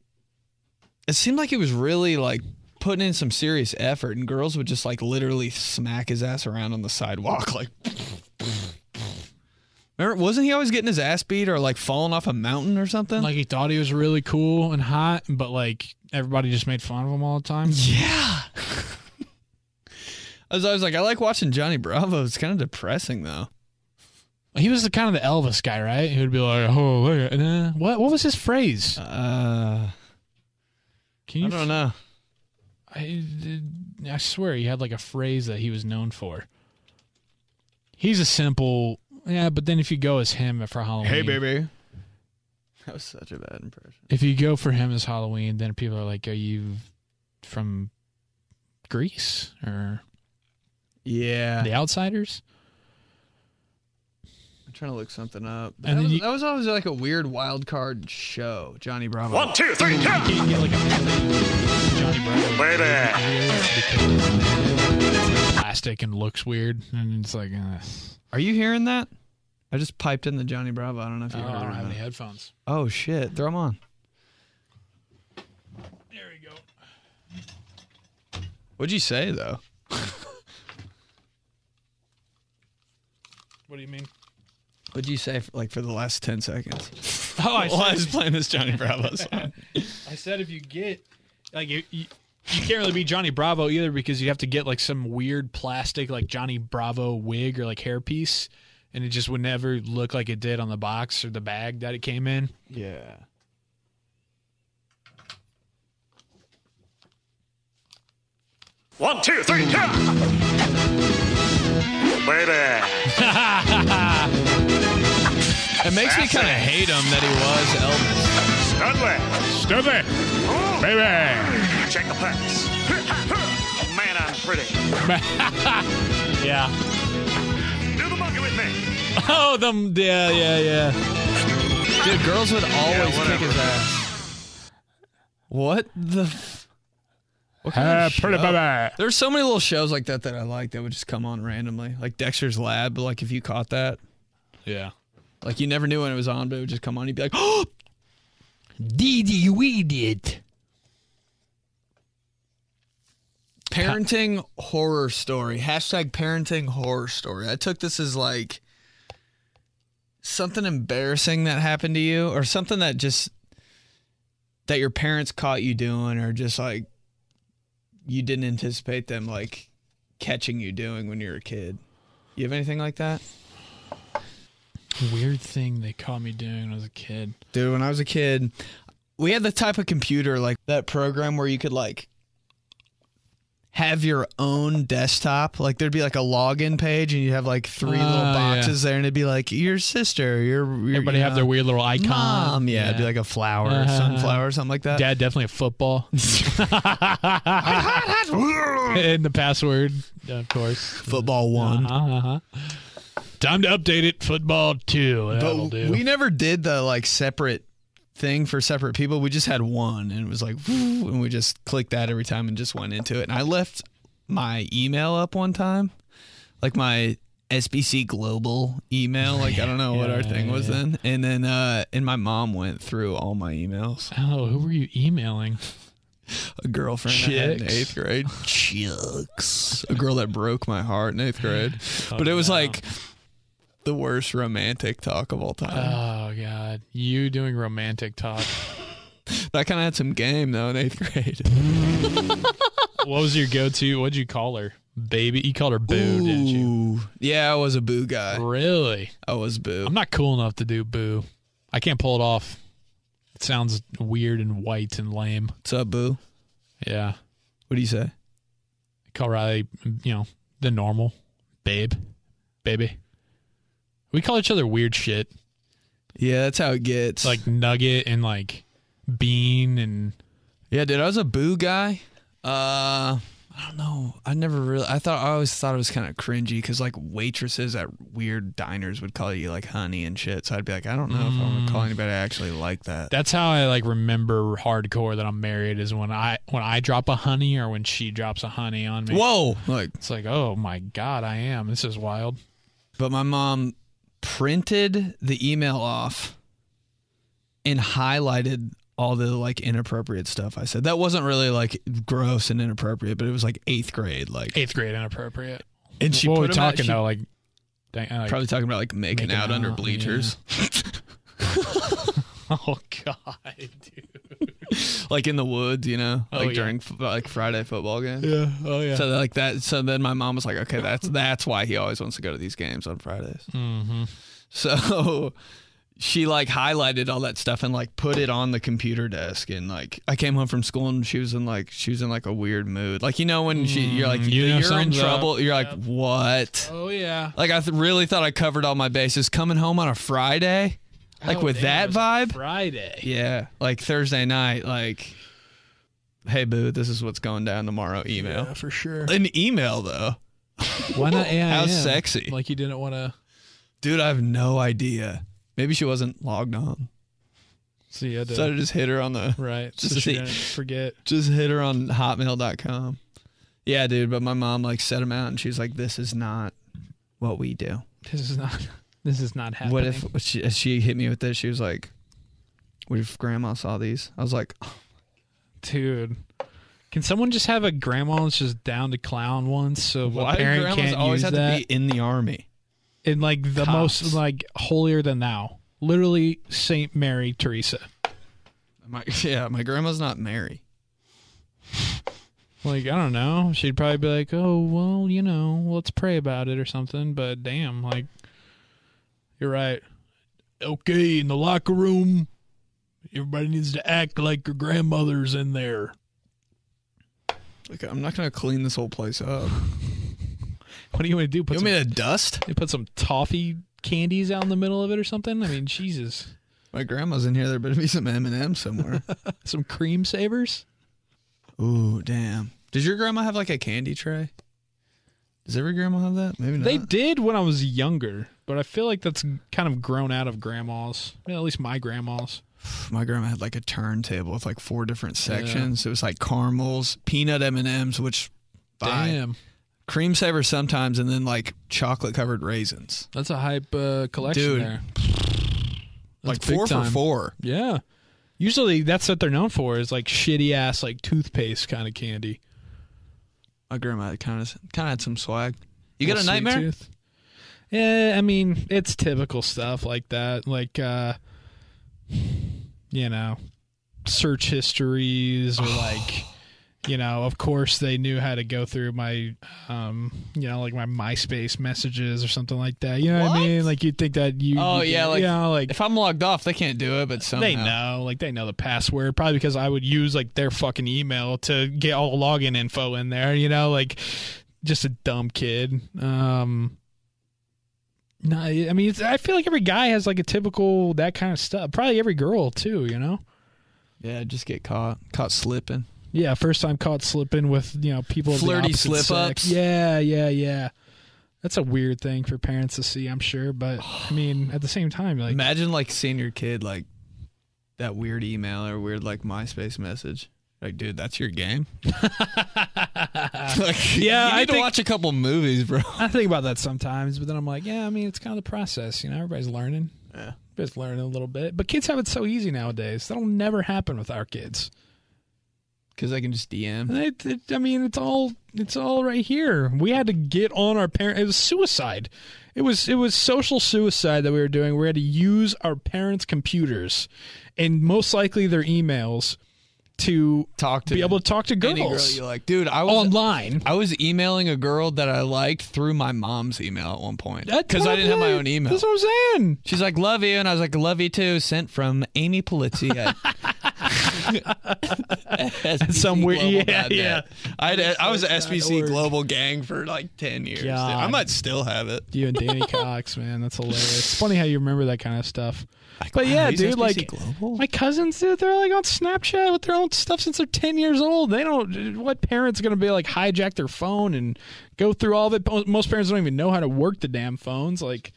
It seemed like he was really like putting in some serious effort, and girls would just like literally smack his ass around on the sidewalk, like. Remember, wasn't he always getting his ass beat or like falling off a mountain or something? Like he thought he was really cool and hot, but like everybody just made fun of him all the time. yeah. I was always like, I like watching Johnny Bravo. It's kind of depressing though. He was the kind of the Elvis guy, right? He would be like, "Oh, look at uh, what? What was his phrase? Uh, Can you? I don't know. I, I swear he had like a phrase that he was known for. He's a simple, yeah. But then if you go as him for Halloween, hey baby. That was such a bad impression. If you go for him as Halloween, then people are like, "Are you from Grease or Yeah. The Outsiders?" I'm trying to look something up. That then was, you- that was always like a weird wild card show, Johnny Bravo. One, two, three, You yeah. Can't get like a Johnny Bravo Baby. because plastic and looks weird, and it's like, uh, Are you hearing that? I just piped in the Johnny Bravo. I don't know if oh, you heard I don't or have any headphones. Oh shit! Throw them on. There we go. What'd you say though? What do you mean? What'd you say for, like for the last ten seconds? Oh, I While I was playing this Johnny Bravo song. I said if you get like you, you, you can't really be Johnny Bravo either because you have to get like some weird plastic like Johnny Bravo wig or like hairpiece, and it just would never look like it did on the box or the bag that it came in. yeah. One, two, three, yeah. Baby. It makes me kind of hate him that he was Elvis. Studley. Stupid, Oh. baby. Check the pants. Man, I'm pretty. Yeah. Do the monkey with me. Oh, them. Yeah, yeah, yeah. Dude, girls would always kick his ass. What the? F- what kind of pretty show? baby. There's so many little shows like that that I like that would just come on randomly, like Dexter's Lab. But like if you caught that, Yeah. like you never knew when it was on, but it would just come on. You'd be like, oh, Did you eat it? parenting horror story. Hashtag parenting horror story. I took this as like something embarrassing that happened to you, or something that just that your parents caught you doing, or just like you didn't anticipate them like catching you doing when you were a kid. You have anything like that? Weird thing they caught me doing when I was a kid. Dude, when I was a kid, we had the type of computer like that program where you could like have your own desktop. Like there'd be like a login page and you'd have like three little Oh, yeah. boxes there and it'd be like your sister, your, your Everybody you have their weird little icon. mom. Yeah, it'd be like a flower, Uh-huh. sunflower, or something like that. Dad definitely a football. and the password, of course. Football one. Uh-huh, uh-huh. Time to update it. Football two. That'll But do. we never did the like separate thing for separate people. We just had one and it was like, and we just clicked that every time and just went into it. And I left my email up one time, like my SBC Global email. Like, I don't know what our Yeah, thing was yeah. then. And then, uh, and my mom went through all my emails. oh, who were you emailing? A girlfriend I had in Chicks. eighth grade. Chicks. A girl that broke my heart in eighth grade. but it was no. like the worst romantic talk of all time. Oh God, you doing romantic talk? I kind of had some game though in eighth grade. what was your go-to? What'd you call her? Baby? You called her Boo, didn't you? Yeah, I was a boo guy. Really? I was boo. I'm not cool enough to do Boo. I can't pull it off. It sounds weird and white and lame. What's up, boo? Yeah. What do you say? call Riley, you know, the normal babe, baby. We call each other weird shit Yeah, that's how it gets. like nugget and like bean and yeah, dude, I was a boo guy. Uh, I don't know. I never really. I thought I always thought it was kind of cringy because like waitresses at weird diners would call you like honey and shit. So I'd be like, I don't know if I want to call anybody actually like that. that's how I like remember hardcore that I'm married is when I when I drop a honey or when she drops a honey on me. Whoa! Like, It's like, oh my god, I am. This is wild. but my mom printed the email off and highlighted all the like inappropriate stuff I said. That wasn't really like gross and inappropriate, but it was like eighth grade. Like, Eighth grade inappropriate. and she what put were we him at- talking she- though? Like, dang, like Probably talking about like making, Making out, under out, bleachers, oh god, dude. like in the woods, you know, Oh, like yeah. during like Friday football games. Yeah. Oh yeah. So like that. So then my mom was like, "Okay, that's that's why he always wants to go to these games on Fridays." mm-hmm. So she like highlighted all that stuff and like put it on the computer desk. And like I came home from school and she was in like she was in like a weird mood. Like you know when she you're like Mm, you you're in something's up. trouble. You're like what? Oh yeah. Like I th- really thought I covered all my bases coming home on a Friday, like Oh, with damn, that vibe. Friday. Yeah, like Thursday night, like, hey boo, this is what's going down tomorrow. Email. Yeah, for sure. An email though, Why not AIM? How sexy. Like you didn't want to dude. I have no idea. Maybe she wasn't logged on, see. You had to, so I just hit her on the right. just so see- forget. just hit her on Hotmail.com. Yeah, dude. But my mom like set him out, and she's like, "This is not what we do." This is not. This is not happening. What if she, she hit me with this? She was like, "What if Grandma saw these?" I was like, oh. dude? Can someone just have a grandma that's just down to clown once, so "Why a parent grandmas can't always use have that? to be in the army?" in like the Cops. most like holier than thou, literally Saint Mary Teresa. My, yeah, my grandma's not Mary. Like I don't know, she'd probably be like, "Oh well, you know, let's pray about it or something." But damn, like you're right. Okay, in the locker room, everybody needs to act like your grandmother's in there. Like, I'm not gonna clean this whole place up. What do you want to do? You Put want some, me to dust? you put some toffee candies out in the middle of it or something? I mean, Jesus, My grandma's in here. There better be some M and M's somewhere. some Creme Savers. Ooh, damn. Does your grandma have like a candy tray? Does every grandma have that? Maybe not. They did when I was younger, but I feel like that's kind of grown out of grandmas. Yeah, at least my grandmas. My grandma had like a turntable with like four different sections. It was like caramels, peanut M and M's, which buy Damn, Creme Saver sometimes, and then like chocolate covered raisins. that's a hype uh, collection Dude. there. like four for four. Yeah. Usually that's what they're known for is like shitty ass like toothpaste kind of candy. My grandma kind of kind of had some swag. You got a nightmare? tooth. Yeah, I mean, it's typical stuff like that. Like uh you know, search histories or like you know, of course they knew how to go through my um you know, like my MySpace messages or something like that. You know what, I What? mean? Like you'd think that you Oh, you- yeah, like, you know, like If I'm logged off, they can't do it. But somehow they know, like they know the password. Probably because I would use like their fucking email to get all the login info in there. You know, like just a dumb kid. Um, no, I mean, it's, I feel like every guy has like a typical that kind of stuff. Probably every girl too. You know. Yeah, just get caught caught slipping. Yeah, first time caught slipping with you know people Flirty opposite sex. slip-ups. Yeah, yeah, yeah. That's a weird thing for parents to see, I'm sure. But I mean, at the same time, like Imagine like seeing your kid like that weird email or weird like MySpace message. Like, dude, that's your game. like, Yeah, you I need to think- watch a couple movies, bro. I think about that sometimes, but then I'm like, yeah, I mean, it's kind of the process. You know, everybody's learning. Yeah. Everybody's learning a little bit. But kids have it so easy nowadays. That'll never happen with our kids. Because I can just DM. It, it, I mean, it's all it's all right here. We had to get on our parents. It was suicide. It was it was social suicide that we were doing. We had to use our parents' computers and most likely their emails to Talk to be able to talk to any girl girls you like, dude. I was online. I was emailing a girl that I liked through my mom's email at one point because I didn't have my own email. That's what I'm saying. She's like, "Love you," and I was like, "Love you too." Sent from Amy Polizzi at some weird- yeah, yeah. I had, I was a That's SBC. Global gang for like ten years. I might still have it. You and Danny Cox, man, that's hilarious. It's funny how you remember that kind of stuff. But wow, yeah, dude, SBC like Global? my cousins, dude, they're like on Snapchat with their own stuff since they're ten years old. They don't. What parent's gonna be like hijack their phone and go through all of it? Most parents don't even know how to work the damn phones. Like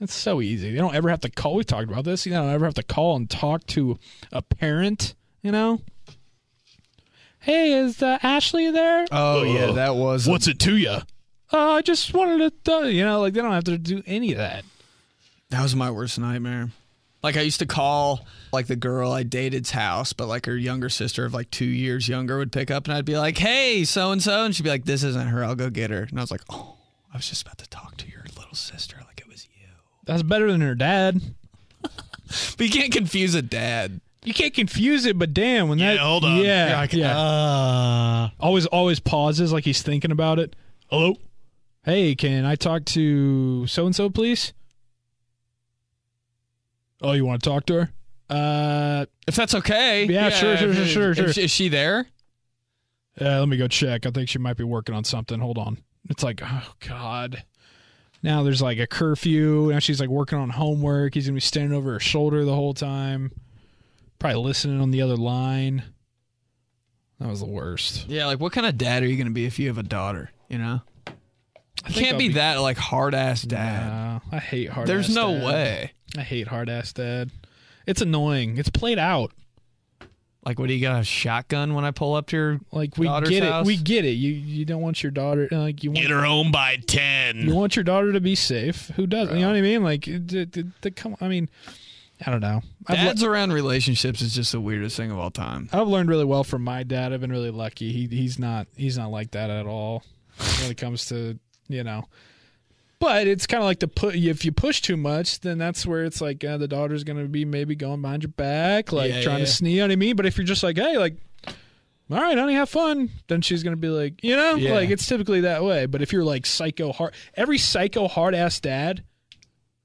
it's so easy. They don't ever have to call. We talked about this. You don't ever have to call and talk to a parent. You know. Hey, is uh, Ashley there? Oh yeah, that was What's it to you? Uh, I just wanted to, uh, you know, like they don't have to do any of that. that was my worst nightmare. Like I used to call like the girl I dated's house, but like her younger sister of like two years younger would pick up and I'd be like, Hey, so and so and she'd be like, This isn't her, I'll go get her. And I was like, Oh, I was just about to talk to your little sister like it was you. That's better than her dad. But you can't confuse a dad. You can't confuse it, but damn, when that hold on. yeah, You're yeah, uh, always always pauses like he's thinking about it. Hello, hey, can I talk to so and so, please? Oh, you want to talk to her? Uh, If that's okay. Yeah, sure, sure, if- sure, if- sure, Is, is she there? uh, let me go check. I think she might be working on something. Hold on. It's like, oh god. Now there's like a curfew. Now she's like working on homework. He's gonna be standing over her shoulder the whole time. Probably listening on the other line. That was the worst. Yeah, like what kind of dad are you gonna be if you have a daughter? You know? You can't I'll be, be- that like hard ass dad. Uh, I hate hard. Ass. There's ass no dad. way. I hate hard ass dad. It's annoying. It's played out. Like, what do you got a shotgun when I pull up to your? Like we Daughter's get house? it. We get it. You you don't want your daughter like you want get her home by ten. you want your daughter to be safe. Who does? You know what I mean? Like the come. I mean, I don't know. I've, le- Dads around relationships is just the weirdest thing of all time. I've learned really well from my dad. I've been really lucky. He he's not he's not like that at all when it comes to you know. But it's kind of like the put. If you push too much, then that's where it's like uh, the daughter's gonna be maybe going behind your back, like Yeah, trying yeah. to sneak. You know what I mean? But if you're just like, hey, like, all right, honey, have fun, then she's gonna be like, you know, Yeah. like it's typically that way. But if you're like psycho hard, every psycho hard ass dad,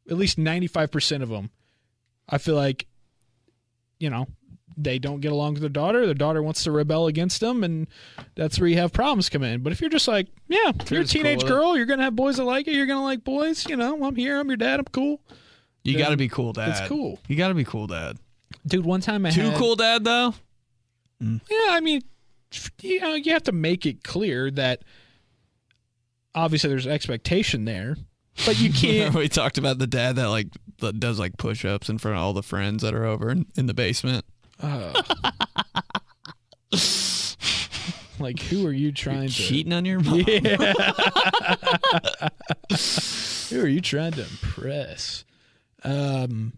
at least ninety five percent of them, I feel like, you know, they don't get along with their daughter. Their daughter wants to rebel against them, and that's where you have problems come in. But if you're just like, yeah, you're a cool teenage with girl, you're gonna have boys that like it. You're gonna like boys. You know, I'm here. I'm your dad. I'm cool, You got to be cool, dad. it's cool. You got to be cool, dad. dude. One time I Too had, cool, dad, though. Mm. Yeah, I mean, you know, you have to make it clear that obviously there's expectation there, but you can't. we talked about the dad that like that does like push-ups in front of all the friends that are over in, in the basement. like, who are you trying to? Cheating on your mom. Who are you trying to impress? Um,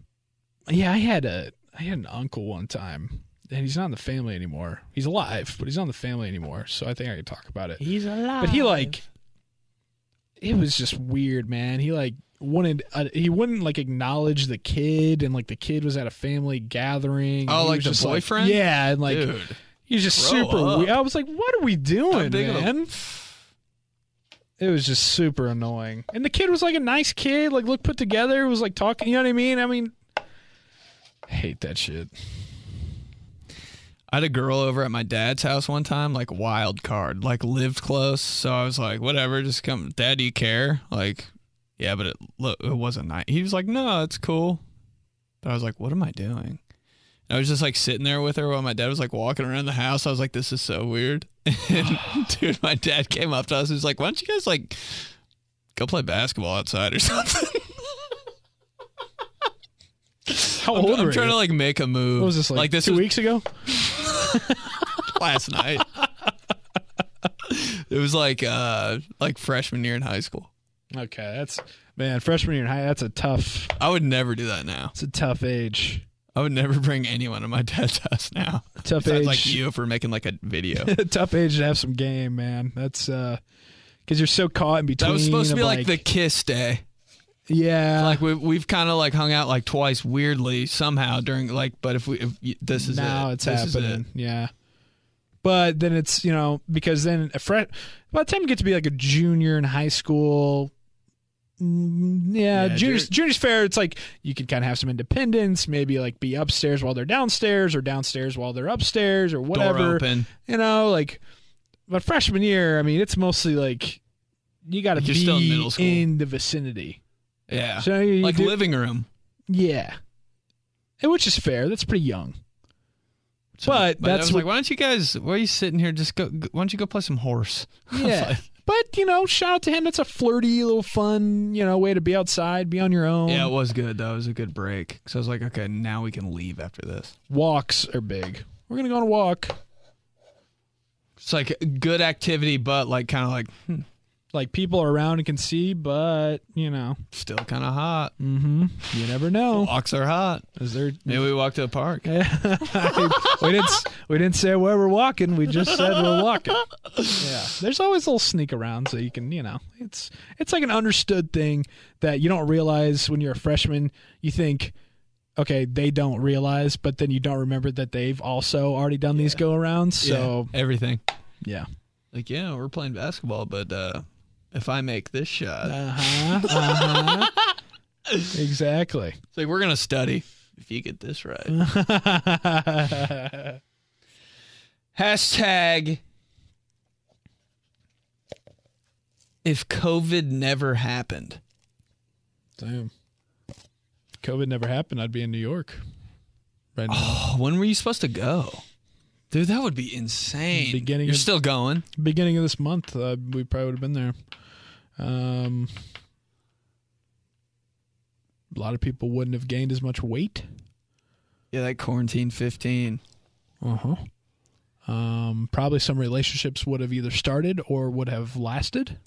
yeah, I had a I had an uncle one time, and he's not in the family anymore. He's alive, but he's not in the family anymore. So I think I could talk about it. He's alive. But he like, it was just weird, man. He like wanted uh, he wouldn't like acknowledge the kid, and like the kid was at a family gathering. Oh, like the boyfriend? yeah, and like Dude. he was just super. I was like, what are we doing, man? It was just super annoying. And the kid was like a nice kid, like look put together, was like talking, you know what I mean? I mean I hate that shit. I had a girl over at my dad's house one time, like wild card, like lived close. So I was like, whatever, just come. Dad, do you care? Like, yeah, but it look, it wasn't nice. He was like, no, it's cool. But I was like, what am I doing? I was just like sitting there with her while my dad was like walking around the house. I was like, this is so weird. And, dude, my dad came up to us and was like, why don't you guys like go play basketball outside or something? How I'm, old I'm trying you? to like make a move. what was this like, this two was weeks ago? last night. it was like uh like freshman year in high school. Okay, that's man, freshman year in high, that's a tough I would never do that now. it's a tough age. I would never bring anyone to my dad's house now. Tough Besides age. like you for making like a video. tough age to have some game, man. That's uh because you're so caught in between. That was supposed to be like, the kiss day. yeah, Like we we've kind of like hung out like twice weirdly somehow during like. But if we if this is now it, it's this is it. happening. Yeah. But then it's, you know, because then a fre- by the time you get to be like a junior in high school, Mm, yeah, Yeah, junior's, junior- junior's fair. It's like you can kind of have some independence, maybe like be upstairs while they're downstairs or downstairs while they're upstairs or whatever. open. You know, like, but freshman year, I mean, it's mostly like you got to Like you're be still in middle school. in the vicinity. Yeah. So you like do- living room. Yeah. And which is fair. That's pretty young. So- But I that's was what- like, why don't you guys? Why are you sitting here? Just go. Why don't you go play some horse? I was Yeah. like, But, you know, shout out to him. That's a flirty, little fun, you know, way to be outside, be on your own. Yeah, it was good though. It was a good break. So I was like, okay, now we can leave after this. Walks are big. We're going to go on a walk. It's like good activity, but like kind of like hmm, Like people are around and can see, but you know, Still kind of hot. you never know. Walks are hot. Is there? Maybe we walk to the park. we didn't. We didn't say where we're walking. We just said we're walking. Yeah. There's always a little sneak around, so you can, you know, it's it's like an understood thing that you don't realize when you're a freshman. You think, okay, they don't realize, but then you don't remember that they've also already done these go arounds. So Yeah, everything. yeah. Like, yeah, we're playing basketball, but uh, if I make this shot, Uh huh. Uh huh. exactly. it's like we're gonna study. If you get this right. Hashtag if COVID never happened. Damn. COVID never happened. I'd be in New York right now. Oh, when were you supposed to go? Dude, that would be insane. Beginning You're of- still going. beginning of this month, uh, we probably would have been there. Um, a lot of people wouldn't have gained as much weight. Yeah, that quarantine 15. Uh huh. Um, probably some relationships would have either started or would have lasted.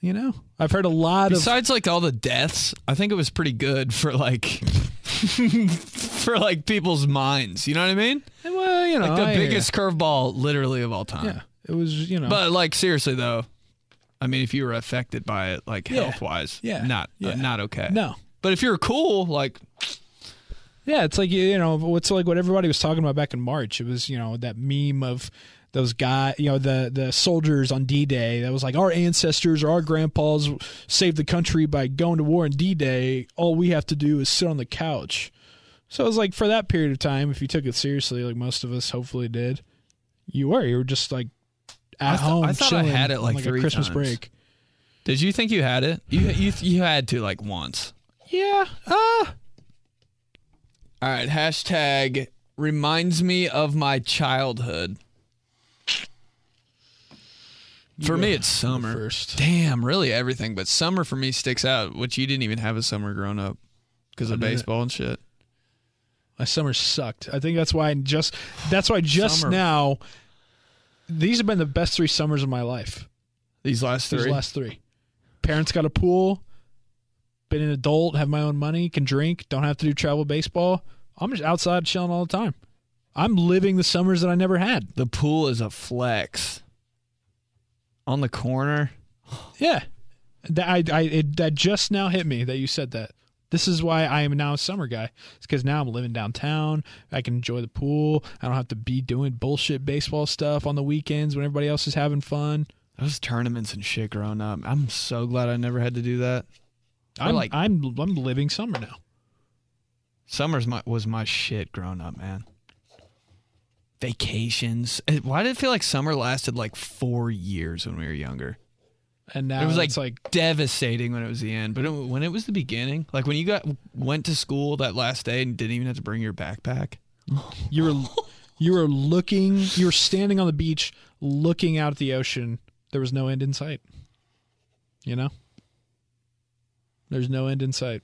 You know, I've heard a lot of Besides like all the deaths, I think it was pretty good for like for like people's minds. You know what I mean? well, you know, Like the I biggest curveball literally of all time. Yeah, it was. You know, But like seriously though, I mean if you were affected by it like Yeah. health wise, Yeah. not uh, not okay. no, But if you're cool, like Yeah, it's like you know it's like what everybody was talking about back in March. It was you know that meme of those guy, you know the the soldiers on D Day. That was like our ancestors or our grandpas saved the country by going to war on D Day. All we have to do is sit on the couch. So it was like for that period of time, if you took it seriously, like most of us hopefully did, you were you were just like at I thought- home. I thought I had it, on, like, a three Christmas times. break. did you think you had it? You you you had to like once. Yeah, ah, All right, hashtag reminds me of my childhood. For go- me, it's summer. first. Damn, really everything, but summer for me sticks out, which you didn't even have a summer growing up because of baseball and shit. My summer sucked. I think that's why I just that's why just Summer. now these have been the best three summers of my life. These last These three. last three. Parents got a pool, been an adult, have my own money, can drink, don't have to do travel baseball. I'm just outside chilling all the time. I'm living the summers that I never had. the pool is a flex. On the corner. Yeah. That I, I it, that just now hit me that you said that. This is why I am now a summer guy. It's because now I'm living downtown. I can enjoy the pool. I don't have to be doing bullshit baseball stuff on the weekends when everybody else is having fun. Those tournaments and shit growing up. I'm so glad I never had to do that. I'm like- I'm I'm living summer now. Summers my, was my shit growing up, man. Vacations. Eh, Why did it feel like summer lasted like four years when we were younger? And now it was like, it's like devastating when it was the end, but it, when it was the beginning, like when you got went to school that last day and didn't even have to bring your backpack. you were you were looking you were standing on the beach looking out at the ocean. There was no end in sight. You know? There's no end in sight.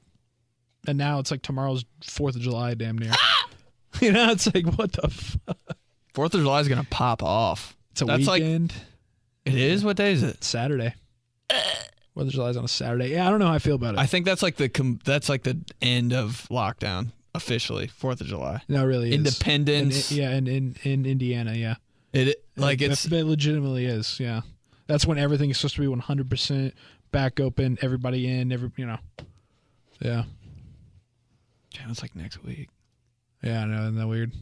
And now it's like tomorrow's 4th of July damn near. Ah! you know, it's like what the fuck? Fourth of July is gonna pop off. It's a That's like weekend. it is. What day is it? Saturday. Fourth of July's on a Saturday. Yeah, I don't know how I feel about it. I think that's like the com- that's like the end of lockdown officially. Fourth of July. no, it really is. Independence. In, yeah, in, in in Indiana, yeah. It like It- it's it legitimately is. Yeah, that's when everything is supposed to be one hundred percent back open, everybody in, every you know. Yeah, Damn, it's like next week. yeah, I know. Isn't that weird?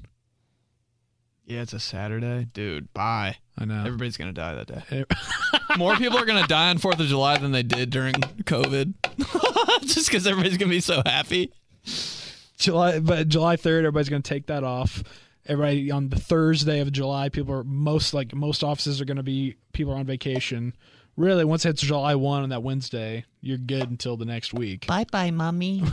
Yeah, it's a Saturday, dude. Bye. I know. Everybody's gonna die that day. More people are gonna die on Fourth of July than they did during COVID, just because everybody's gonna be so happy. July, but July third, everybody's gonna take that off. Everybody on the Thursday of July, people are most like most offices are gonna be people are on vacation. Really, once it's July one on that Wednesday, you're good until the next week. Bye bye, mommy.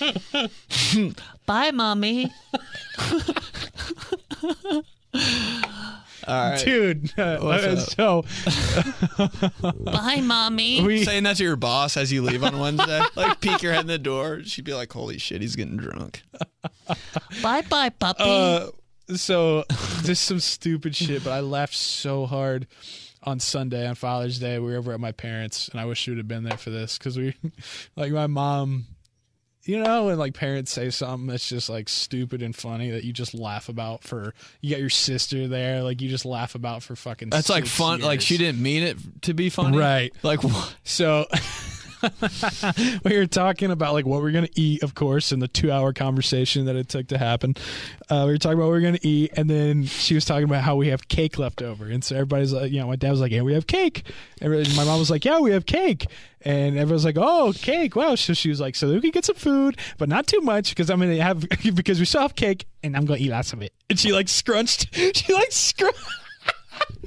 Bye, mommy. All right. Dude, What's so Bye, mommy. we Saying that to your boss as you leave on Wednesday, like peek your head in the door, she'd be like, "Holy shit, he's getting drunk." Bye bye, puppy. uh, so just some stupid shit, but I laughed so hard on Sunday on Father's Day. We were over at my parents, and I wish you would have been there for this because we, like, my mom. You know, when like parents say something that's just like stupid and funny that you just laugh about for you got your sister there, like you just laugh about for fucking That's like fun. Like she didn't mean it to be funny, Right. Like what? So we were talking about like what we're gonna eat, of course, in the two-hour conversation that it took to happen. Uh, we were talking about what we are gonna eat, and then she was talking about how we have cake left over, and so everybody's like, you know, my dad was like, "Yeah, we have cake." Everybody, my mom was like, "Yeah, we have cake," and everyone's like, "Oh, cake! Wow!" So she was like, "So we can get some food, but not too much because I'm gonna have because we still have cake, and I'm gonna eat lots of it." And she like scrunched, she like scrunched.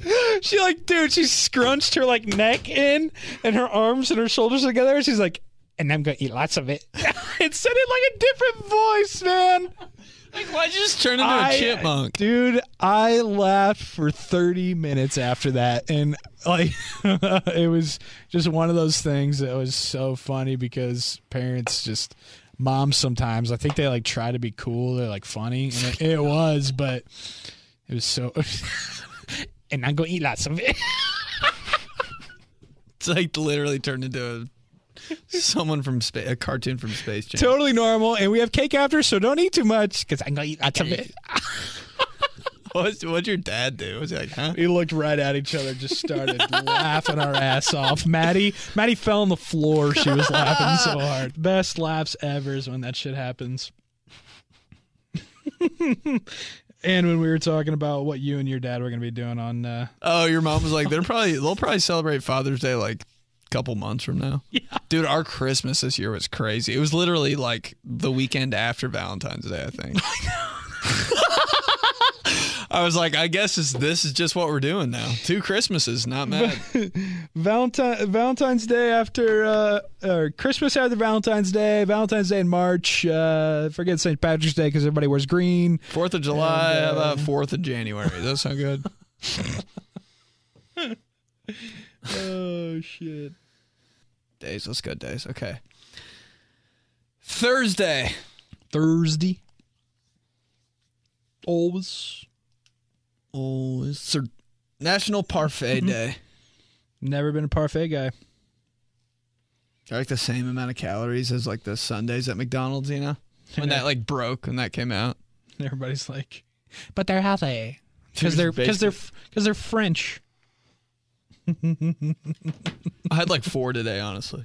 She like, dude, she scrunched her like neck in and her arms and her shoulders together. And she's like, and I'm gonna eat lots of it. it said it like a different voice, man. Like why'd you just turn into I- a chipmunk? dude. I laughed for 30 minutes after that, and like, it was just one of those things that was so funny because parents just. Moms sometimes I think they like try to be cool. They're like funny, and it, it was, but it was so. And I'm gonna eat lots of it. It's like literally turned into a someone from space, a cartoon from Space Jam. totally normal. And we have cake after, so don't eat too much because I'm gonna eat lots of it. What's, what'd your dad do? Was he like, huh? We looked right at each other, just started laughing our ass off. Maddie, Maddie fell on the floor. She was laughing so hard. Best laughs ever is when that shit happens. And when we were talking about what you and your dad were gonna be doing on, uh, Oh, your mom was like, they're probably they'll probably celebrate Father's Day like a couple months from now. Yeah, dude, our Christmas this year was crazy. It was literally like the weekend after Valentine's Day. I think. I was like, I guess this, this is just what we're doing now. Two Christmases, not mad. Valentine Valentine's Day after uh, or Christmas after Valentine's Day, Valentine's Day in March. Uh, forget St. Patrick's Day because everybody wears green. Fourth of July, And, uh, about Fourth of January? Does that sound good? Oh shit! days, let's go days. Okay. Thursday. Thursday. Always. It's Sir- National Parfait mm-hmm. Day. Never been a parfait guy. They're like the same amount of calories as like the sundaes at McDonald's, you know? When that like broke and that came out. Everybody's like, but they're healthy because they're because they're because they're French. I had like four today, honestly.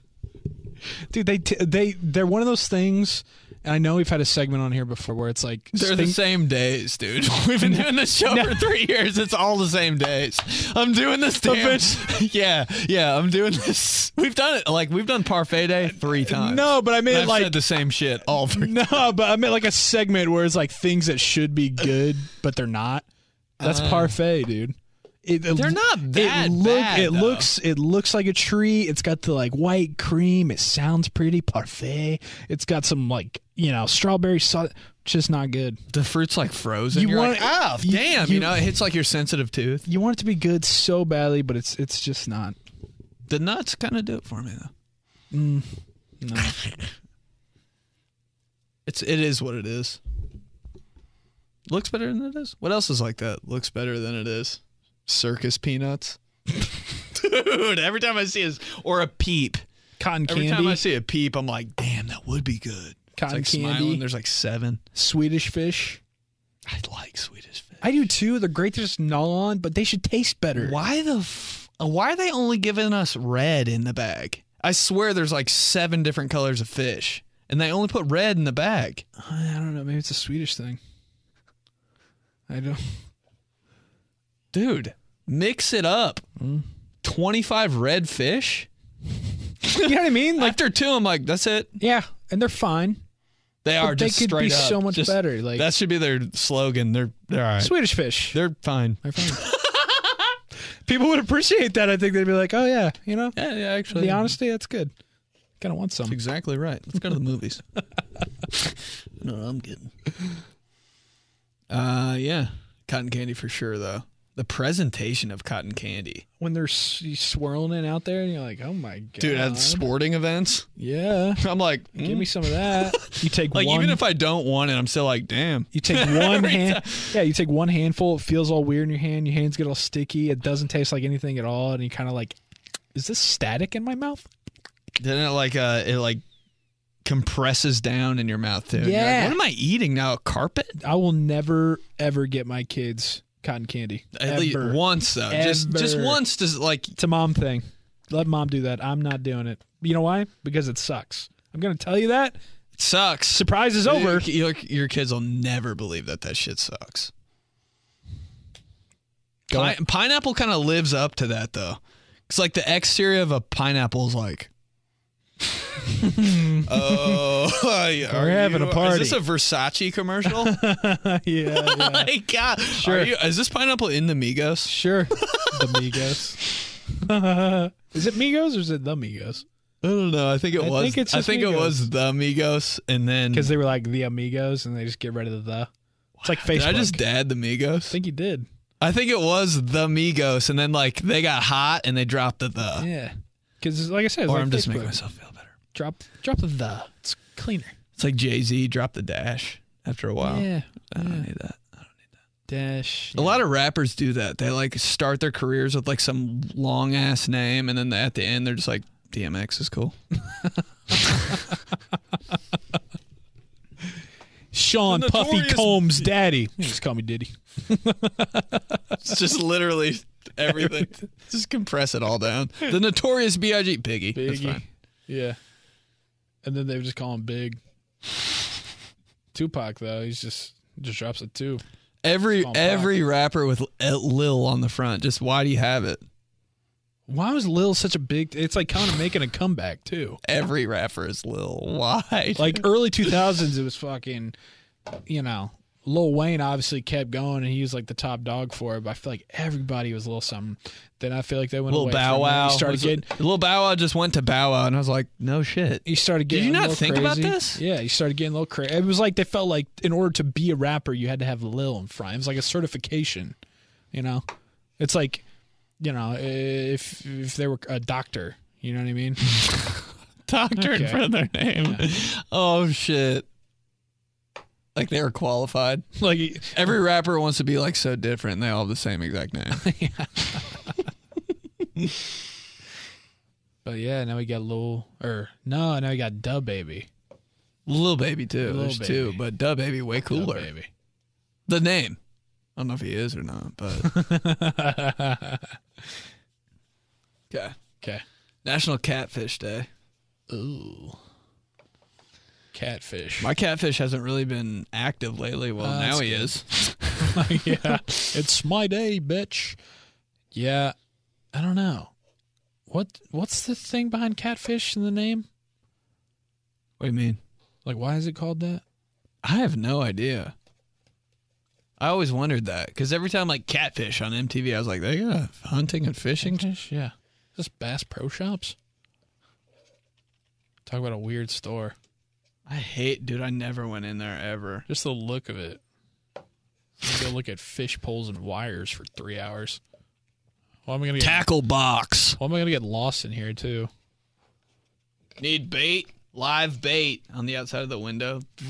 Dude, they t- they they're one of those things. And I know we've had a segment on here before where it's like They're the same days, dude. We've been doing this show for three years. It's all the same days. I'm doing this damn. Yeah, yeah. I'm doing this. We've done it. Like we've done parfait day three times. No, but I mean I've like said the same shit all three. No, but I meant like a segment where it's like things that should be good, but they're not. That's uh, parfait, dude. It, They're not that it look, bad, It though. looks it looks like a tree. It's got the like white cream. It sounds pretty parfait. It's got some like you know strawberry sauce. Just not good. The fruit's like frozen. You You are want- like, oh you- damn! You, you- know, it hits like your sensitive tooth. You want it to be good so badly, but it's it's just not. The nuts kind of do it for me though. Mm, no. It's it is what it is. Looks better than it is. What else is like that? Looks better than it is. Circus peanuts. Dude, every time I see is or a peep. Cotton Every time I see a peep, I'm like, damn, that would be good. Cotton it's like candy. smiling. There's like seven. Swedish fish. I like Swedish fish. I do too. They're great to just gnaw on, but they should taste better. Why the f- why are they only giving us red in the bag? I swear there's like seven different colors of fish, and they only put red in the bag. I don't know. Maybe it's a Swedish thing. I don't. Dude, mix it up. 25 red fish? You know what I mean? Like, After two, I'm like, that's it. yeah, and they're fine. They But are they just could straight be up. so much Just- better, like- that should be their slogan. They're they're all right. Swedish fish. They're fine. They're fine. People would appreciate that. I think they'd be like, "Oh yeah, you know, Yeah, yeah. Actually, the honesty, that's good." Kind of want some. That's exactly right. Let's go to the movies. no, I'm kidding. Uh, yeah, cotton candy for sure though. The presentation of cotton candy, When they're s- swirling it out there, and you're like, oh my god, dude, at sporting events, yeah, I'm like, give mm. me some of that. You take like one, even if I don't want it, I'm still like, damn. you take one hand, yeah, you take one handful. It feels all weird in your hand. Your hands get all sticky. It doesn't taste like anything at all, and you kind of like, is this static in my mouth? Then it like uh it like compresses down in your mouth too. You're like, Yeah. what am I eating now? A carpet? I will never ever get my kids cotton candy. At least once though. Just just once does like It's a mom thing. Let mom do that. I'm not doing it. You know why? Because it sucks. I'm gonna tell you that. it sucks. Surprise is over. Your, your, your kids will never believe that that shit sucks. Go Pi- on. pineapple kind of lives up to that though. It's like the exterior of a pineapple is like. oh, are having a party. Is this a Versace commercial? yeah, yeah. oh my god! Sure. Are you, is this pineapple in the Migos? Sure. the Migos. is it Migos or is it the Migos? I don't know. I think it I was. think it's I think it was the Migos, and then Because they were like the Amigos and they just get rid of the the. It's like Facebook. did I just dad the Migos? I think you did. I think it was the Migos, and then like they got hot and they dropped the the. Yeah. Because like I said, Or like I'm just making myself feel. Drop drop the the. It's cleaner. It's like Jay Z dropped the dash after a while. Yeah. I don't need that. I don't need that. Dash. A lot of rappers do that. They like start their careers with like some long ass name, and then at the end they're just like DMX is cool. Sean Puffy notorious- Combs' daddy. You just call me Diddy. It's just literally everything. just compress it all down. The notorious B.I.G. Biggie. That's Biggie. fine. Yeah. And then they just call him Big. Tupac though, he's just just drops a two. Every every rapper with Lil on the front. Just why do you have it? Why was Lil such a big? It's like kind of making a comeback too. Every rapper is Lil. Why? Like early two thousands, it was fucking, you know, Lil Wayne obviously kept going and he was like the top dog for it. But I feel like everybody was a little something. Then I feel like they went Lil away Bow. Wow. Started Was getting. Lil Bow Wow just went to Bow Wow, and I was like, no shit. He started getting. Did you not think about this? Yeah, he started getting a little crazy. It was like they felt like in order to be a rapper, you had to have Lil in front. It was like a certification. You know, it's like, you know, if if they were a doctor, you know what I mean? Doctor in Okay. front of their name. Oh shit. Like they were qualified. like Every rapper wants to be like so different. and They all have the same exact name. But yeah, now we got Lil or no, now we got DaBaby. Lil Baby too. Lil There's two, but DaBaby way Dub cooler. Baby. The name. I don't know if he is or not, but okay. Okay. National Catfish Day. Ooh. Catfish. My catfish hasn't really been active lately. Well, Oh, now he good. is. yeah. It's my day, bitch. Yeah. I don't know. What what's the thing behind catfish in the name? What do you mean? Like why is it called that? I have no idea. I always wondered that because every time like catfish on MTV, I was like, they got hunting and fishing. Catfish? Yeah. Just Bass Pro Shops. Talk about a weird store. I hate, dude. I never went in there ever. Just the look of it. You go look at fish poles and wires for three hours. Well, am I gonna get? Tackle box. Well, am I gonna get lost in here too? Need bait. Live bait on the outside of the window.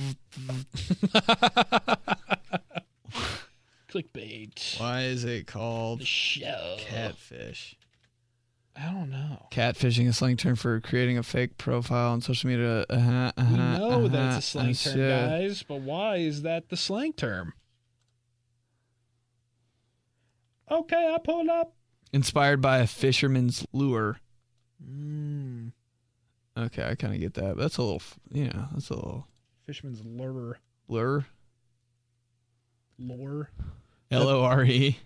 Clickbait. Why is it called The Show. catfish? I don't know. Catfishing is slang term for creating a fake profile on social media. Uh-huh, uh-huh, We know uh-huh, it's a slang uh, term, shit. guys, but why is that the slang term? Okay, I pulled up. Inspired by a fisherman's lure. Mm, Okay, I kind of get that. That's a little, you know, that's a little fisherman's lure. lure. Lore. L O R E.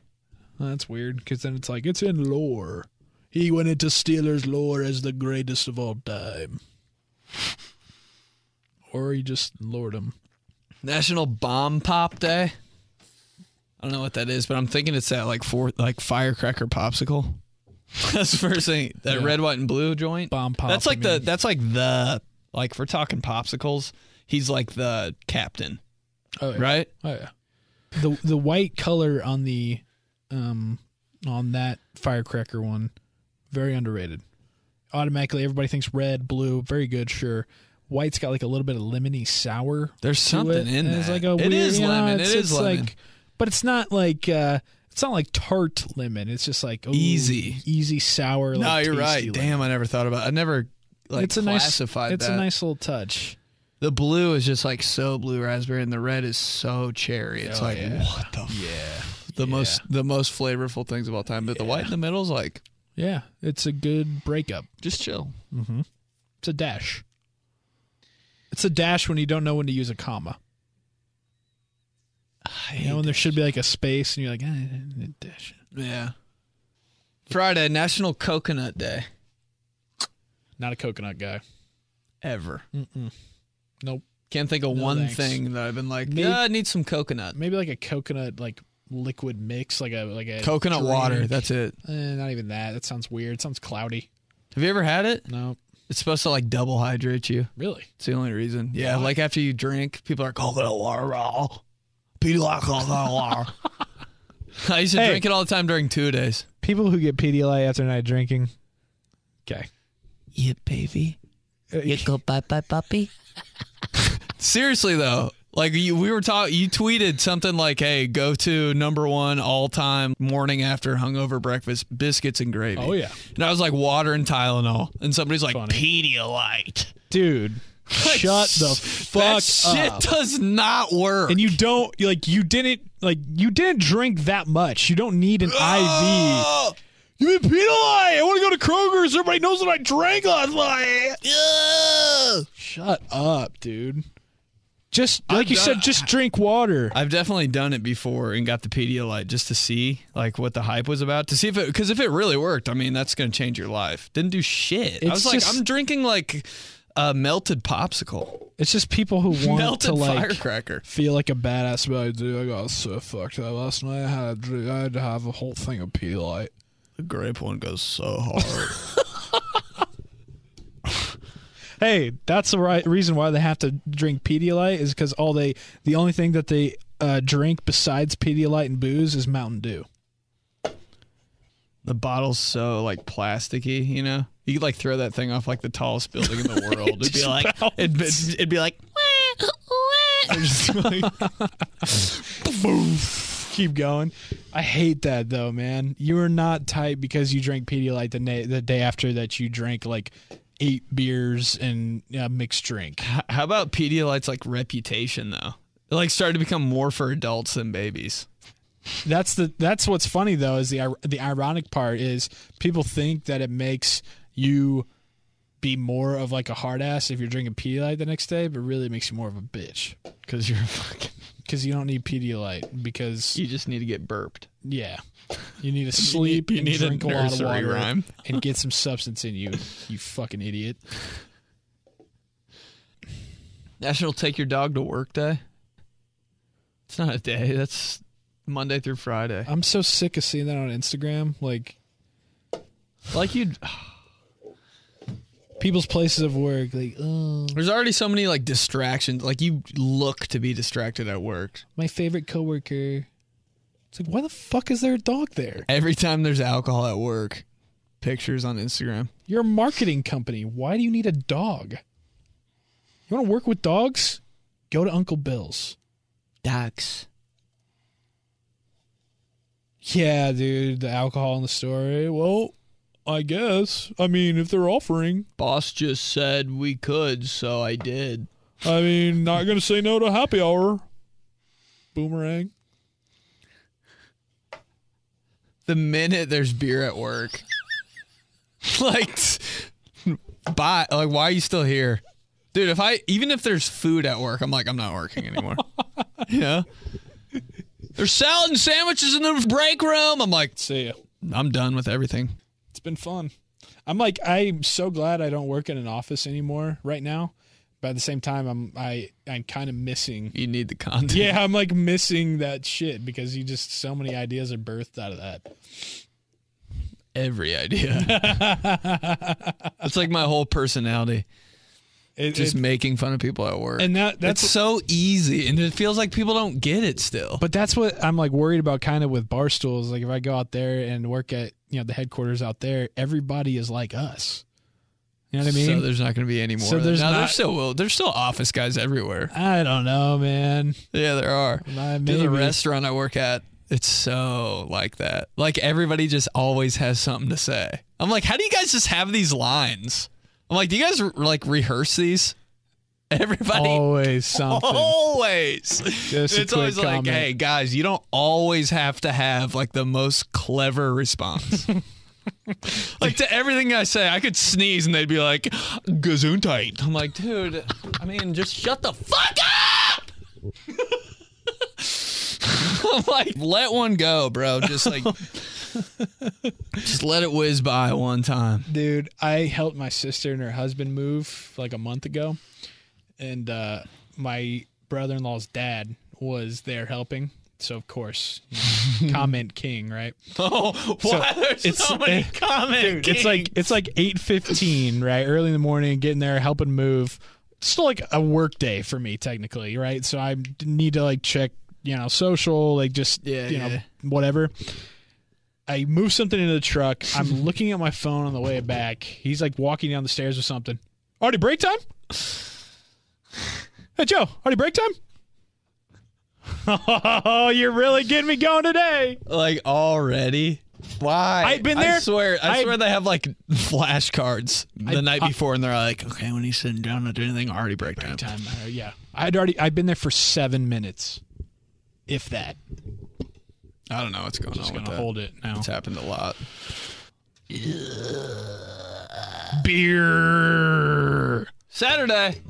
That's weird because then it's like it's in lore. He went into Steelers lore as the greatest of all time. Or he just lured him. National Bomb Pop Day. I don't know what that is, but I'm thinking it's that like for like firecracker popsicle. That's the first thing. That Yeah. red, white, and blue joint. Bomb pop. that's like I the that's like the like if we're talking popsicles. He's like the captain, oh, yeah. right? Oh yeah. The the white color on the um, on that firecracker one. Very underrated. Automatically, everybody thinks red, blue, very good, sure. White's got like a little bit of lemony sour. There's something it, in and It's like a It weird, is you know, lemon. It it's- it's lemon. Like, but it's not like uh, it's not like tart lemon. It's just like ooh, Easy. easy sour. no, like, you're right. lemon. Damn, I never thought about. I never like it's a nice. classified It's that. a nice little touch. The blue is just like so blue raspberry, and the red is so cherry. It's Oh, like yeah. what the f- Yeah, the Yeah. most the most flavorful things of all time. But the white in the middle is like yeah. It's a good breakup. just chill. Mm-hmm. It's a dash. It's a dash when you don't know when to use a comma. You know, when there should be like a space, and you're like, eh, eh, eh, dash. Yeah. Friday, National Coconut Day. Not a coconut guy. Ever. Nope. Can't think of No one thanks. thing that I've been like, Maybe- yeah, I need some coconut. Maybe like a coconut like liquid mix, like a like a Coconut drink. water. That's it. Eh, not even that. That sounds weird. It sounds cloudy. Have you ever had it? No, It's supposed to like double hydrate you. really. It's the only reason. Yeah, Why? like after you drink, people are coconut water. Pedialyte coconut water. I used to Hey. drink it all the time during two days. People who get Pedialyte after night drinking. Okay. Yeah, baby. You go bye bye puppy. Seriously though, like you, we were talking, you tweeted something like, "Hey, go to number one all time morning after hungover breakfast biscuits and gravy." Oh, yeah. and I was like water and Tylenol, and somebody's like Funny. Pedialyte. Dude, Like, shut the fuck that shit up. does not work. And you don't like you didn't like you didn't drink that much. You don't need an IV. Oh! You mean Pedialyte? I want to go to Kroger's. Everybody knows what I drank last night. Ugh. Shut up, dude. Just like I've you done- said, just drink water. I've definitely done it before and got the Pedialyte just to see like what the hype was about to see if it because if it really worked, I mean that's gonna change your life. Didn't do shit. I It's was like, I'm drinking like a melted popsicle, It's just people who want melted to like firecracker. feel like a badass. But dude, I got so fucked up last night. I had, I had to have a whole thing of Pedialyte. The grape one goes so hard. Hey, that's the right reason why they have to drink Pedialyte is because all they the only thing that they uh, drink besides Pedialyte and booze is Mountain Dew. the bottle's so like plasticky, you know. You could like throw that thing off like the tallest building in the world. It'd be like it'd, be- it'd be like just like Keep going. I hate that though, man. You are not tight because you drank Pedialyte the, na- the day after that you drank like eight beers and a mixed drink. How about Pedialyte's like reputation though? It like started to become more for adults than babies. That's the that's what's funny though is the the ironic part is people think that it makes you be more of like a hard ass if you're drinking Pedialyte the next day, but really it makes you more of a bitch Because you're fucking. Because you don't need Pedialyte because You just need to get burped. yeah, you need to sleep, you need a drink a, lot of water, rhyme. and get some substance in you. You fucking idiot. National Take Your Dog to Work Day. It's not a day. That's Monday through Friday. I'm so sick of seeing that on Instagram. Like Like you, people's places of work. Like oh, there's already so many like distractions. Like you look to be distracted at work. my favorite coworker. It's like why the fuck is there a dog there? Every time there's alcohol at work, pictures on Instagram. You're a marketing company. Why do you need a dog? You want to work with dogs? Go to Uncle Bill's. Dogs. Yeah, dude, the alcohol in the store. eh, Well, I guess. I mean, if they're offering, Boss just said we could, so I did. I mean, not going to say no to happy hour. Boomerang. The minute there's beer at work, like, bye. Like, why are you still here, dude? If I even if there's food at work, I'm like, I'm not working anymore. yeah. There's salad and sandwiches in the break room. I'm like, See ya. I'm done with everything. Been fun. I'm like, I'm so glad I don't work in an office anymore right now. But at the same time, I'm I I'm kind of missing. You need the content. Yeah, I'm like missing that shit because you just so many ideas are birthed out of that. Every idea. it's like my whole personality. It- just it- making fun of people at work. and that that's It's so easy, and it feels like people don't get it still. But that's what I'm like worried about kind of with bar stools. Like if I go out there and work at you know the headquarters out there, everybody is like us. You know what I mean? so there's not going to be any more. So there's now, not- there's still will. There's still office guys everywhere. I don't know, man. Yeah, there are. Uh, Dude, the restaurant I work at, it's so like that. Like everybody just always has something to say. I'm like, how do you guys just have these lines? I'm like, do you guys like rehearse these? Everybody Always something. always. Just it's always quick like, hey guys, you don't always have to have like the most clever response. like to everything I say, I could sneeze and they'd be like, "Gesundheit." I'm like, dude, I mean, just shut the fuck up. I'm like, let one go, bro. Just like, just let it whiz by one time. Dude, I helped my sister and her husband move like a month ago, and uh, my brother-in-law's dad was there helping. So of course, you know, comment king, right? Oh, why there's it's- so many eh, comments? It's like it's like eight fifteen, right? Early in the morning, getting there, helping move. It's Still like a work day for me, technically, right? So I need to like check, you know, social, like just Yeah, you know, yeah. whatever. I move something into the truck. I'm looking at my phone on the way back. He's like walking down the stairs or something. Already break time? Hey Joe, already break time? Oh, you're really getting me going today. like already. Why? I've been I there. swear, I, I- swear they have like flashcards the night before, and they're like, "Okay, when he's sitting down, not doing anything, already break time." Time, uh, yeah. I'd already I've been there for seven minutes, if that. I don't know what's going Just on with gonna hold it now. It's happened a lot. Beer. Saturday,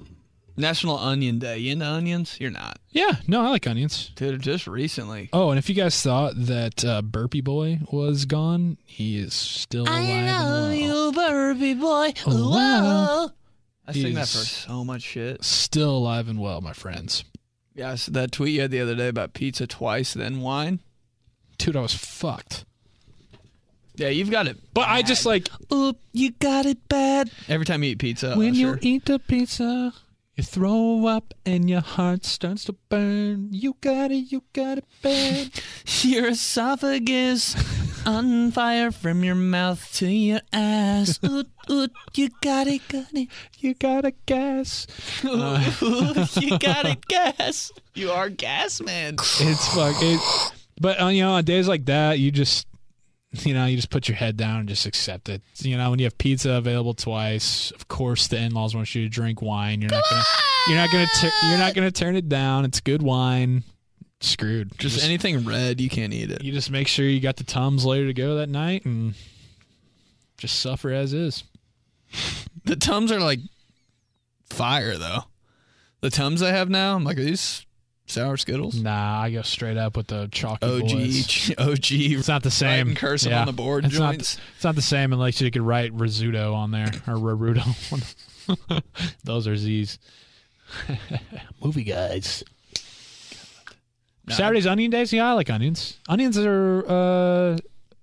National Onion Day. You into onions? You're not, Yeah, no, I like onions. dude. Just recently. Oh, and if you guys thought that uh, Burpee Boy was gone, he is still alive and well. Burpee boy. Oh, wow. I sing that for so much shit. Still alive and well, my friends. Yeah, so that tweet you had the other day about pizza twice, then wine. Dude, I was fucked. Yeah, you've got it. But I just like Oop, you got it bad. Every time you eat pizza, when you Usher. eat the pizza, you throw up and your heart starts to burn. You got it, you got it bad. Your esophagus on fire from your mouth to your ass. Oot, oot, you got it, got it. you got a gas. you got it, gas. You are gas man. It's fucking. it. But uh, you know, on days like that, you just you know, you just put your head down and just accept it. You know, when you have pizza available twice, of course the in-laws want you to drink wine. You're not gonna you're not gonna you're not gonna turn it down. It's good wine. Screwed. Just anything red, you can't eat it. you just make sure you got the tums later to go that night and just suffer as is. The Tums are like fire though. The Tums I have now, I'm like, are these sour Skittles? Nah, I go straight up with the chocolate OG, boys. OG. It's not the same. and cursive on the board it's joints. Not, it's not the same unless you could write risotto on there or Raruto. Those are Z's. Movie guys. Saturday's onion days. Yeah, I like onions. Onions are. uh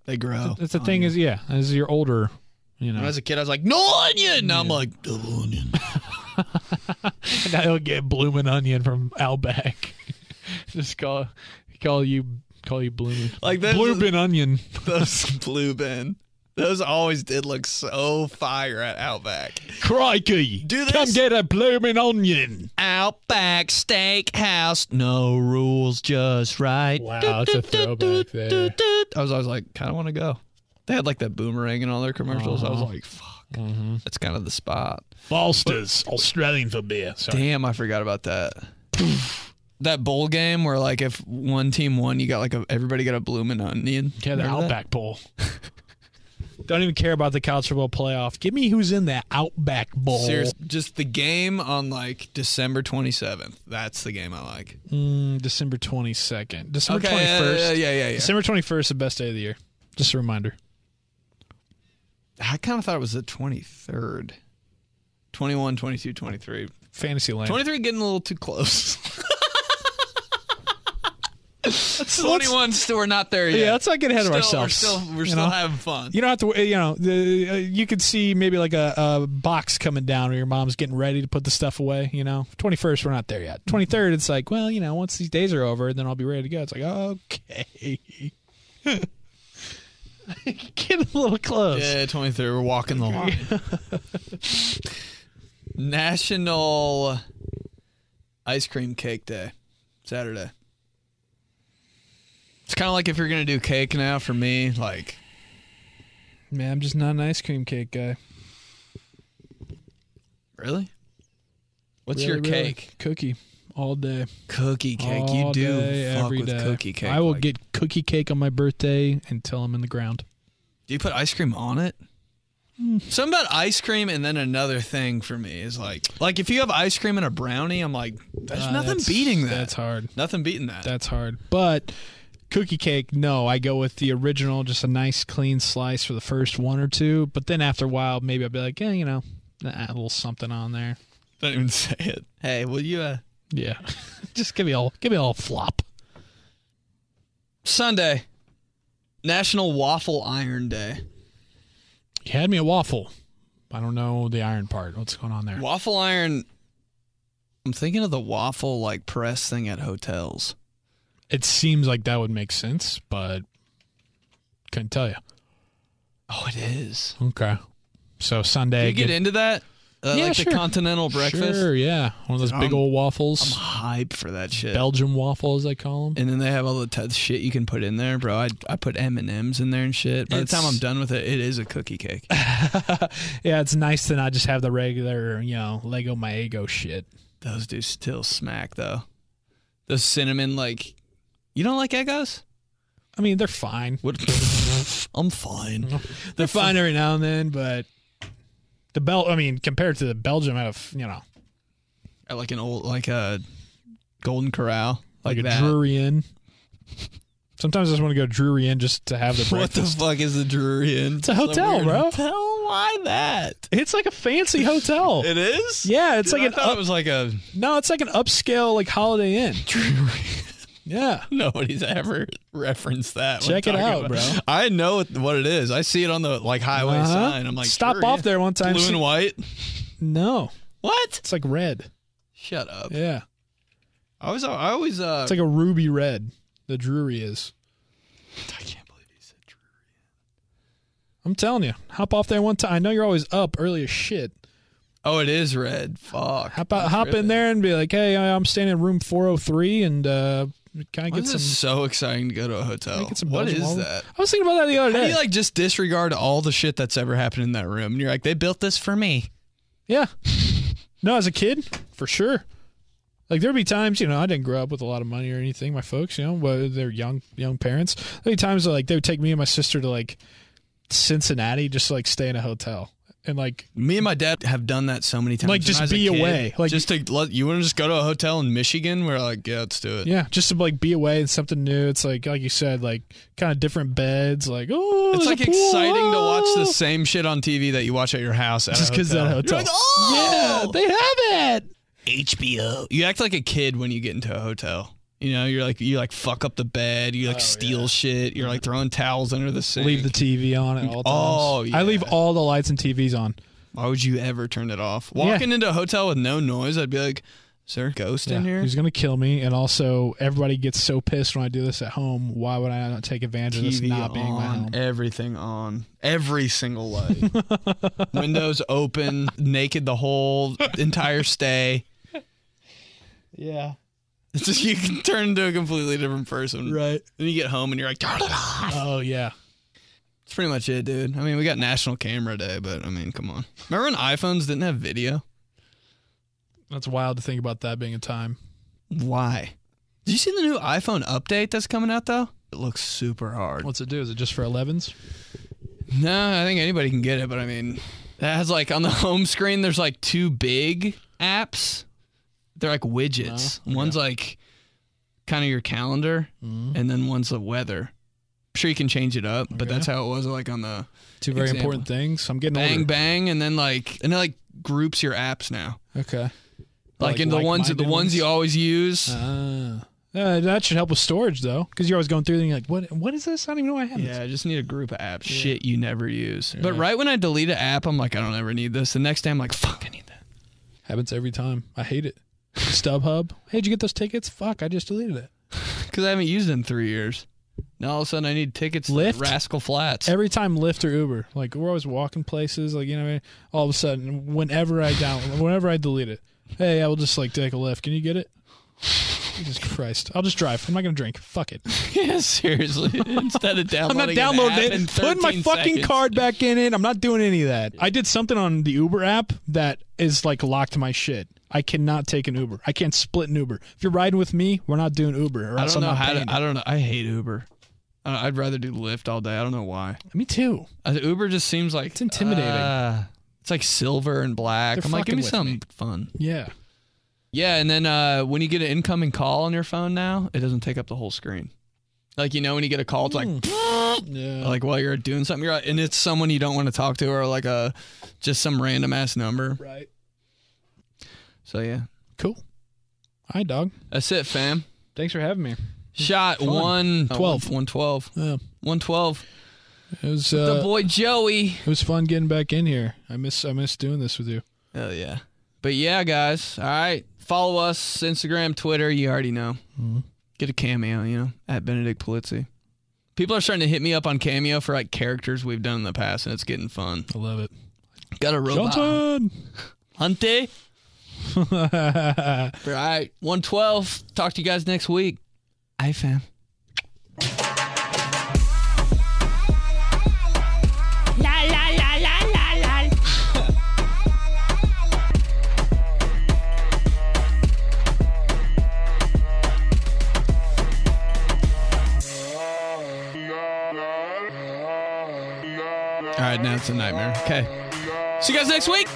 They grow. It's the thing is, yeah, as you're older, you know, When I was a kid, I was like, no onion. Now I'm like, double onion. now you'll get blooming onion from Outback. Just call call you call you blooming Like this- blooming onion. Those blue bin. Those always did look so fire at Outback. Crikey! Do this. Come get a blooming onion. Outback Steakhouse. No rules, just right. Wow, it's a throwback there. I was always like, kind of want to go. They had like that boomerang in all their commercials. I was Uh-huh. like, fuck. That's kind of the spot. Foster's Australian for beer. Sorry. Damn, I forgot about that. that bowl game where like if one team won, you got like a everybody got a bloomin' onion. Yeah, the Remember that? Outback Bowl. Don't even care about the college football playoff. Give me who's in that Outback Bowl. Serious, just the game on like December 27th. That's the game I like. Mm, December 22nd. December Okay, 21st. yeah, yeah, yeah, yeah. December 21st, the best day of the year. Just a reminder. I kind of thought it was the 23rd. 21, 22, 23. Fantasyland. 23 getting a little too close. 21 still we're not there yet. Yeah, let's not get ahead of ourselves. We're still we're still know? having fun. You don't have to, you know, the, uh, you could see maybe like a, a box coming down or your mom's getting ready to put the stuff away, you know. 21st, we're not there yet. 23rd, it's like, well, you know, once these days are over, then I'll be ready to go. It's like, okay. Get a little close. Yeah, 23. We're walking the line. National Ice Cream Cake Day, Saturday. It's kind of like if you're gonna do cake now for me, like Man, I'm just not an ice cream cake guy. really. What's Really, your really. cake? Cookie. All day. Cookie cake. All you do day, fuck every with day. cookie cake. I will like- get cookie cake on my birthday until I'm in the ground. Do you put ice cream on it? Something about ice cream and then another thing for me is like, like if you have ice cream and a brownie, I'm like, there's Uh, nothing beating that. That's hard. Nothing beating that. That's hard. But cookie cake, no, I go with the original, just a nice clean slice for the first one or two. But then after a while, maybe I'll be like, yeah, you know, add a little something on there. Don't even say it. Hey, will you? Uh, Yeah, just give me all, give me all flop. Sunday, National Waffle Iron Day. You had me a waffle. I don't know the iron part. What's going on there? Waffle iron. I'm thinking of the waffle like press thing at hotels. It seems like that would make sense, but couldn't tell you. Oh, it is. Okay, so Sunday. Do you get into that? Uh, Yeah, like sure. the continental breakfast. Sure, yeah, one of those big I'm- old waffles, I'm Hype for that shit. Belgian waffles they call them. and then they have all the t- shit you can put in there, bro. I I put M and M's in there and shit. By the time I'm done with it, it is a cookie cake. yeah, it's nice to not just have the regular, you know, Leggo my Eggo shit. Those do still smack though. The cinnamon, like, you don't like Eggos? I mean, they're fine. What? I'm fine. They're fine every now and then, but the Bel I mean, compared to the Belgium out of, you know, I like an old, like a Golden Corral, like, like, a that. Drury Inn. Sometimes I just want to go Drury Inn just to have the What the breakfast. fuck is the Drury Inn? It's a hotel, bro. Hotel? Why that? It's like a fancy hotel. It is. yeah, it's Dude, like I an thought up, it was like a no, it's like an upscale like Holiday Inn. Yeah, nobody's ever referenced that. when Check it talking out, about- bro. I know what- what it is. I see it on the like highway Uh-huh. sign. I'm like, stop Drury off Inn. there one time. Blue and white. No, What? it's like red. Shut up. Yeah, I was. I always. Uh, it's like a ruby red. The Drury is. I can't believe he said Drury. I'm telling you, hop off there one time. I know you're always up early as shit. Oh, it is red. Fuck. Hop out, hop in there and be like, "Hey, I- I'm staying in room 403, and uh, can I get some?" so exciting to go to a hotel? get some What Belgian is waffle? that? I was thinking about that the other How do day. you like just disregard all the shit that's ever happened in that room? And you're like, they built this for me. yeah, no, as a kid, for sure. Like there'd be times, you know, I didn't grow up with a lot of money or anything. My folks, you know, they're young, young parents. There'd be times like they would take me and my sister to like Cincinnati, just to, like stay in a hotel and like Me and my dad have done that so many times. Like, just I was a be kid, away. Like- just to let you want to just go to a hotel in Michigan. We're like, yeah, let's do it. yeah, just to like be away and something new. It's like like you said, like kind of different beds. Like oh, It's like exciting to watch the same shit on TV that you watch at your house. At just because because that hotel. You're like, oh, Yeah, they have it. HBO. You act like a kid when you get into a hotel. You know, you're like you like fuck up the bed. You like oh, steal shit. You're like throwing towels under the sink. Oh, Leave the TV on at all oh, times. Oh, I leave all the lights and TVs on. Why would you ever turn it off? Walking into a hotel with no noise, I'd be like, "Is there a ghost in here?" He's gonna kill me, and also everybody gets so pissed when I do this at home. Why would I not take advantage of this TV not being my on, home? everything on, every single light, windows open, naked the whole entire stay. Yeah, It's just you can turn into a completely different person. right. Then you get home and you're like, turn it off. Oh yeah, That's pretty much it, dude. I mean, we got National Camera Day, but I mean, come on. Remember when iPhones didn't have video? that's wild to think about that being a time. Why? Did you see the new iPhone update that's coming out though? It looks super hard. What's it do? Is it just for 11s? No, I think anybody can get it, but I mean, that has like on the home screen. There's like two big apps. They're like widgets. Okay. One's like kind of your calendar, Mm-hmm. and then one's the weather. I'm sure you can change it up, but that's how it was like on the Two very Example. important things. I'm getting bang older. bang, and then like and it like groups your apps now. Okay. Like, Like in the ones the like-minded ones you always use. Ah, Uh, that should help with storage though, because you're always going through and you're like, what? What is this? I don't even know I have Yeah. I just need a group of apps. Shit you never use. But right when I delete an app, I'm like, I don't ever need this. The next day, I'm like, fuck, I need that. Happens every time. I hate it. StubHub. Hey, did you get those tickets? Fuck, I just deleted it. Because I haven't used it in three years. Now all of a sudden, I need tickets Lyft? to Rascal Flatts. Every time Lyft or Uber, like we're always walking places, like you know, what I mean? all of a sudden, whenever I down, whenever I delete it, hey, I will just like take a lift. Can you get it? Jesus Christ! I'll just drive. I'm not gonna drink. Fuck it. yeah, seriously. Instead of downloading, I'm not an downloading it. Putting my fucking seconds. card back in it. I'm not doing any of that. I did something on the Uber app that is like locked my shit. I cannot take an Uber. I can't split an Uber. If you're riding with me, we're not doing Uber. I don't know how to. I don't know. I hate Uber. I, I'd rather do Lyft all day. I don't know why. Me too. Uh, Uber just seems like It's intimidating. uh, it's like silver and black. They're I'm like, give me something me. fun. Yeah. Yeah, and then uh, when you get an incoming call on your phone now, it doesn't take up the whole screen. Like you know when you get a call, it's like Yeah. like while you're doing something, you're like, and it's someone you don't want to talk to, or like a just some random ass number. right. So yeah, Cool. All right, dog. that's it, fam. Thanks for having me. Shot one Twelve. one twelve, Yeah. one twelve. It was The uh, boy Joey. it was fun getting back in here. I miss I miss doing this with you. Hell yeah. But yeah, guys. All right. Follow us Instagram, Twitter. You already know. Get a cameo, you know, at Benedict Polizzi. People are starting to hit me up on Cameo for like characters we've done in the past, and it's getting fun. I love it. Got a robot. Johnson. All right. 112. Talk to you guys next week. Hey, fam. La la la la la la. All right. Now it's a nightmare. Okay. See you guys next week.